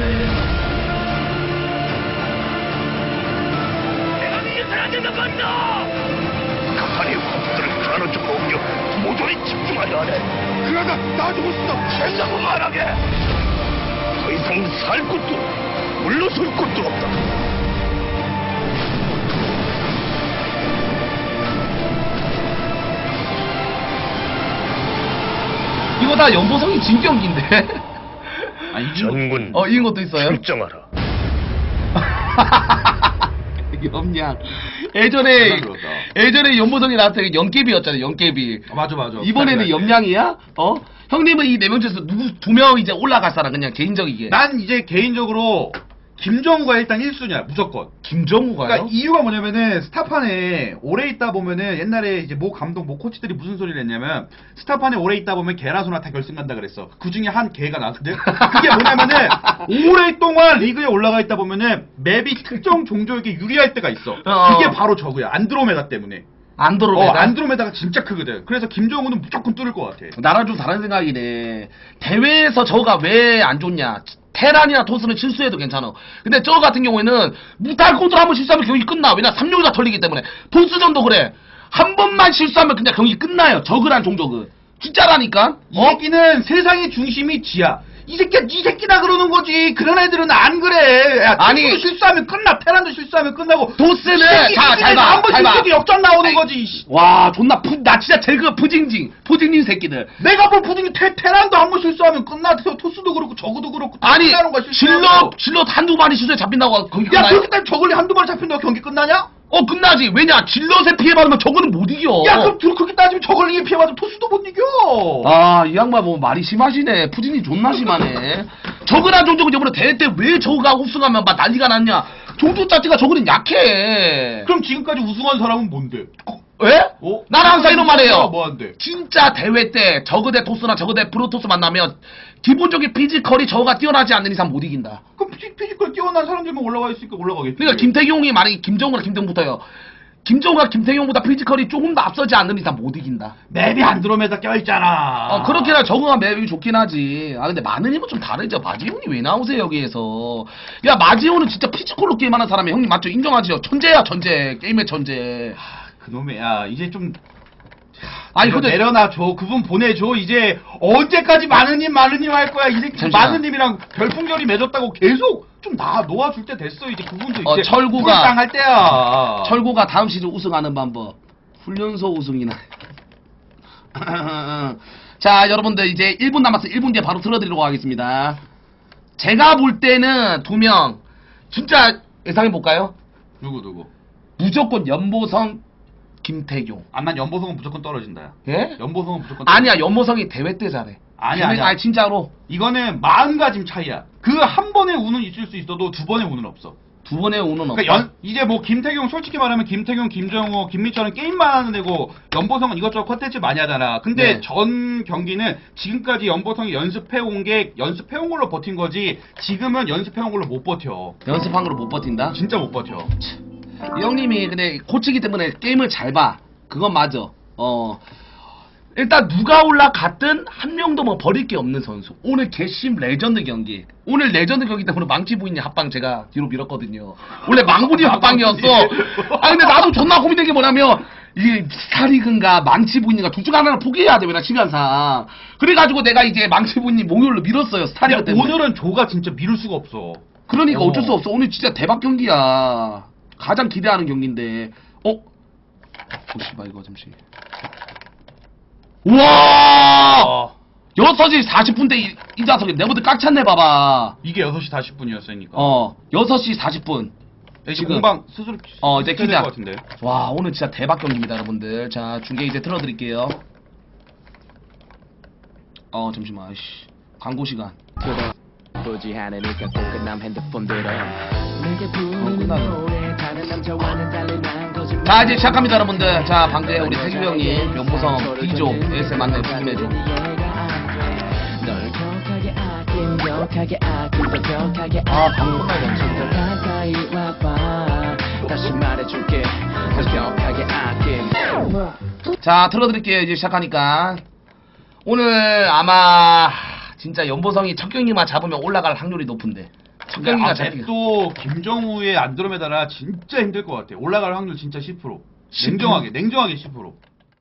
Speaker 8: 내가 이겨서야 된다 말이다 가판의 화살을 그 하나 쪽으로 옮겨 모조리 집중하려 하네. 그러다 나 죽을 수도 된다고 말하게. 더 이상 살 곳도 물러설 곳도 없다
Speaker 1: 이거 다 연보성이 진 경기인데. (laughs)
Speaker 7: 아, 이긴 거.
Speaker 8: 전군
Speaker 1: 어, 이긴 것도 있어요.
Speaker 8: 출정하라
Speaker 1: 염량. (laughs) 예전에. 예전에 연보성이 나왔을 때 연깨비였잖아요, 연깨비.
Speaker 7: 아, 맞아, 맞아.
Speaker 1: 이번에는 염량이야? 어? 형님은 이 네 명 중에서 누구, 두 명 이제 올라갈 사람, 그냥 개인적이게.
Speaker 7: 난 이제 개인적으로 김정우가 일단 1순위야 무조건.
Speaker 1: 김정우가요?
Speaker 7: 그러니까 이유가 뭐냐면은 스타판에 오래 있다 보면은 옛날에 이제 모 감독 모 코치들이 무슨 소리를 했냐면 스타판에 오래 있다 보면 개나 소나 다 결승 간다 그랬어. 그 중에 한 개가 나거든. 그게 뭐냐면은 오랫동안 리그에 올라가 있다 보면은 맵이 특정 종족에게 유리할 때가 있어.
Speaker 1: 어.
Speaker 7: 그게 바로 저거야. 안드로메다 때문에.
Speaker 1: 안드로메다.
Speaker 7: 어, 안드로메다가 진짜 크거든. 그래서 김정우는 무조건 뚫을 것 같아.
Speaker 1: 나랑 좀 다른 생각이네. 대회에서 저가 왜 안 좋냐? 테란이나 토스는 실수해도 괜찮아. 근데 저 같은 경우에는 무탈 코드를 한번 실수하면 경기 끝나. 왜냐? 3룡이 다 털리기 때문에. 토스전도 그래. 한 번만 실수하면 그냥 경기 끝나요. 저그란 종족은. 진짜라니까?
Speaker 7: 이
Speaker 1: 어?
Speaker 7: 세상의 중심이 지야. 이 새끼야, 이 새끼다 그러는 거지. 그런 애들은 안 그래. 야,
Speaker 1: 아니.
Speaker 7: 아니 실수하면 끝나. 테란도 실수하면 끝나고.
Speaker 1: 도스는 자, 잘 봐,
Speaker 7: 한번
Speaker 1: 잘 봐.
Speaker 7: 실수기 역전 나오는
Speaker 1: 아이,
Speaker 7: 거지. 씨.
Speaker 1: 와, 존나 푸, 나 진짜 제그 푸징징. 푸징징 새끼들.
Speaker 7: 내가 볼 푸딩이 테, 테란도 한번 실수하면 끝나. 테- 토스도 그렇고 저그도 그렇고.
Speaker 1: 아니,
Speaker 7: 끝나는 거야,
Speaker 1: 질럿,
Speaker 7: 실수하면.
Speaker 1: 질럿 한두 마리 실수에 잡힌다고 경기
Speaker 7: 야,
Speaker 1: 끝나요?
Speaker 7: 그렇게 따면 저걸리 한두 번 잡힌다고 경기 끝나냐?
Speaker 1: 어, 끝나지. 왜냐? 질럿에 피해받으면 저그는 못 이겨.
Speaker 7: 야, 그럼 둘 그렇게 따지면 저글링에 피해받으면 토스도 못 이겨.
Speaker 1: 아, 이 양반 뭐 말이 심하시네. 푸징이 존나 심하네. 저그란 종족은 저번에 대회 때 왜 저그가 우승하면 막 난리가 났냐? 종족 자체가 저그는 약해.
Speaker 7: 그럼 지금까지 우승한 사람은 뭔데?
Speaker 1: 왜?
Speaker 7: 어?
Speaker 1: 나는 항상 이런 말해요.
Speaker 7: 뭐?
Speaker 1: 진짜 대회 때 저그 대 토스나 저그 대 프로토스 만나면 기본적인 피지컬이 저그가 뛰어나지 않는 이상 못 이긴다.
Speaker 7: 그럼 피- 피지컬 뛰어난 사람들만 올라가 있으니까 올라가겠지.
Speaker 1: 그러니까 김택용이 만약에 김정우랑 김택용부터요. 김정우가 김택용보다 피지컬이 조금 더 앞서지 않는 이상 못 이긴다.
Speaker 7: 맵이 안드로메다 껴있잖아.
Speaker 1: 어, 그렇게나 적응한 맵이 좋긴 하지. 아, 근데 마느님은 좀 다르죠. 마재윤이 왜 나오세요, 여기에서. 야, 마재윤은 진짜 피지컬로 게임하는 사람이 형님 맞죠? 인정하죠? 천재야, 천재. 게임의 천재.
Speaker 7: 그놈의, 야, 이제 좀.
Speaker 1: 아니, 근데.
Speaker 7: 내려놔 줘. 그분 보내줘. 이제 언제까지 마느님, 마느님 할 거야. 이 새끼
Speaker 1: 잠시만.
Speaker 7: 마느님이랑 별풍결이 맺었다고 계속 좀 나, 놓아줄 때 됐어. 이제 그분도
Speaker 1: 어,
Speaker 7: 이제.
Speaker 1: 철구가-
Speaker 7: 꿀땅 할 때야.
Speaker 1: 철구가 다음 시즌 우승하는 방법. 훈련소 우승이나. (laughs) 자, 여러분들 이제 1분 남았어. 1분 뒤에 바로 틀어드리도록 하겠습니다. 제가 볼 때는 두 명, 진짜 예상해 볼까요?
Speaker 7: 누구, 누구?
Speaker 1: 무조건 연보성, 김태경.
Speaker 7: 아, 난 연보성은 무조건 떨어진다. 야.
Speaker 1: 예?
Speaker 7: 연보성은 무조건
Speaker 1: 아니야, 연보성이 대회 때 잘해.
Speaker 7: 아니야, 아니야.
Speaker 1: 아니, 진짜로.
Speaker 7: 이거는 마음가짐 차이야. 그 한 번의 운은 있을 수 있어도 두 번의 운은 없어.
Speaker 1: 두 번의 운은.
Speaker 7: 그러니까 연, 이제 뭐 김택용 솔직히 말하면 김택용, 김정우, 김민철은 게임만 하는 애고 연보성은 이것저것 컨텐츠 많이 하잖아. 근데
Speaker 1: 네.
Speaker 7: 전 경기는 지금까지 연보성이 연습해 온 게 연습해 온 걸로 버틴 거지. 지금은 연습해 온 걸로 못 버텨.
Speaker 1: 연습한 걸로 못 버틴다?
Speaker 7: 진짜 못 버텨.
Speaker 1: 이 형님이 근데 코치기 때문에 게임을 잘 봐. 그건 맞아. 어. 일단 누가 올라갔든 한 명도 뭐 버릴 게 없는 선수. 오늘 개심 레전드 경기. 오늘 레전드 경기 때문에 망치 부인이 합방 제가 뒤로 밀었거든요. 원래 망군이 (laughs) 합방이었어. 아 근데 나도 존나 고민된 게 뭐냐면 이게 스타리그인가 망치 부인인가 둘 중 하나를 포기해야 돼. 왜냐 시간상. 그래가지고 내가 이제 망치 부인이 목요일로 밀었어요. 스타리그 때문에.
Speaker 7: 오늘은 조가 진짜 미룰 수가 없어.
Speaker 1: 그러니까
Speaker 7: 어.
Speaker 1: 어쩔 수 없어. 오늘 진짜 대박 경기야. 가장 기대하는 경기인데. 어? 어, 씨발, 이거 잠시. 우와!
Speaker 7: 어,
Speaker 1: 6시 40분대 이, 이 자석이 내보다 꽉 찼네, 봐봐.
Speaker 7: 이게 6시 40분이었으니까.
Speaker 1: 어, 6시 40분.
Speaker 7: 지금
Speaker 1: 지금.
Speaker 7: 공방 스스로
Speaker 1: 어, 이제 키자.
Speaker 7: 될것 같은데.
Speaker 1: 와, 오늘 진짜 대박 경기입니다, 여러분들. 자, 중계 이제 틀어드릴게요. 어, 잠시만, 씨. 광고 시간.
Speaker 6: 보지 않으니까 꼭 핸드폰 들어 내게
Speaker 1: 어,
Speaker 6: 부르는
Speaker 1: 끝나네.
Speaker 6: 노래 자,
Speaker 1: 이제 시작합니다, 여러분들. 자, 방금 우리 태규 형님,
Speaker 6: 아낀 격하게 아낀 더 격하게
Speaker 1: 아, 방금 끝나야
Speaker 6: 더 가까이 와봐 다시 말해줄게 더 격하게 아낀
Speaker 1: 자, 틀어드릴게요. 이제 시작하니까. 오늘 아마 진짜 연보성이 첫 경기만 잡으면 올라갈 확률이 높은데.
Speaker 7: 아,
Speaker 1: 잡히면.
Speaker 7: 또 김정우의 안드로메다라 진짜 힘들 것 같아. 올라갈 확률 진짜 10%. 냉정하게, 냉정하게 10%.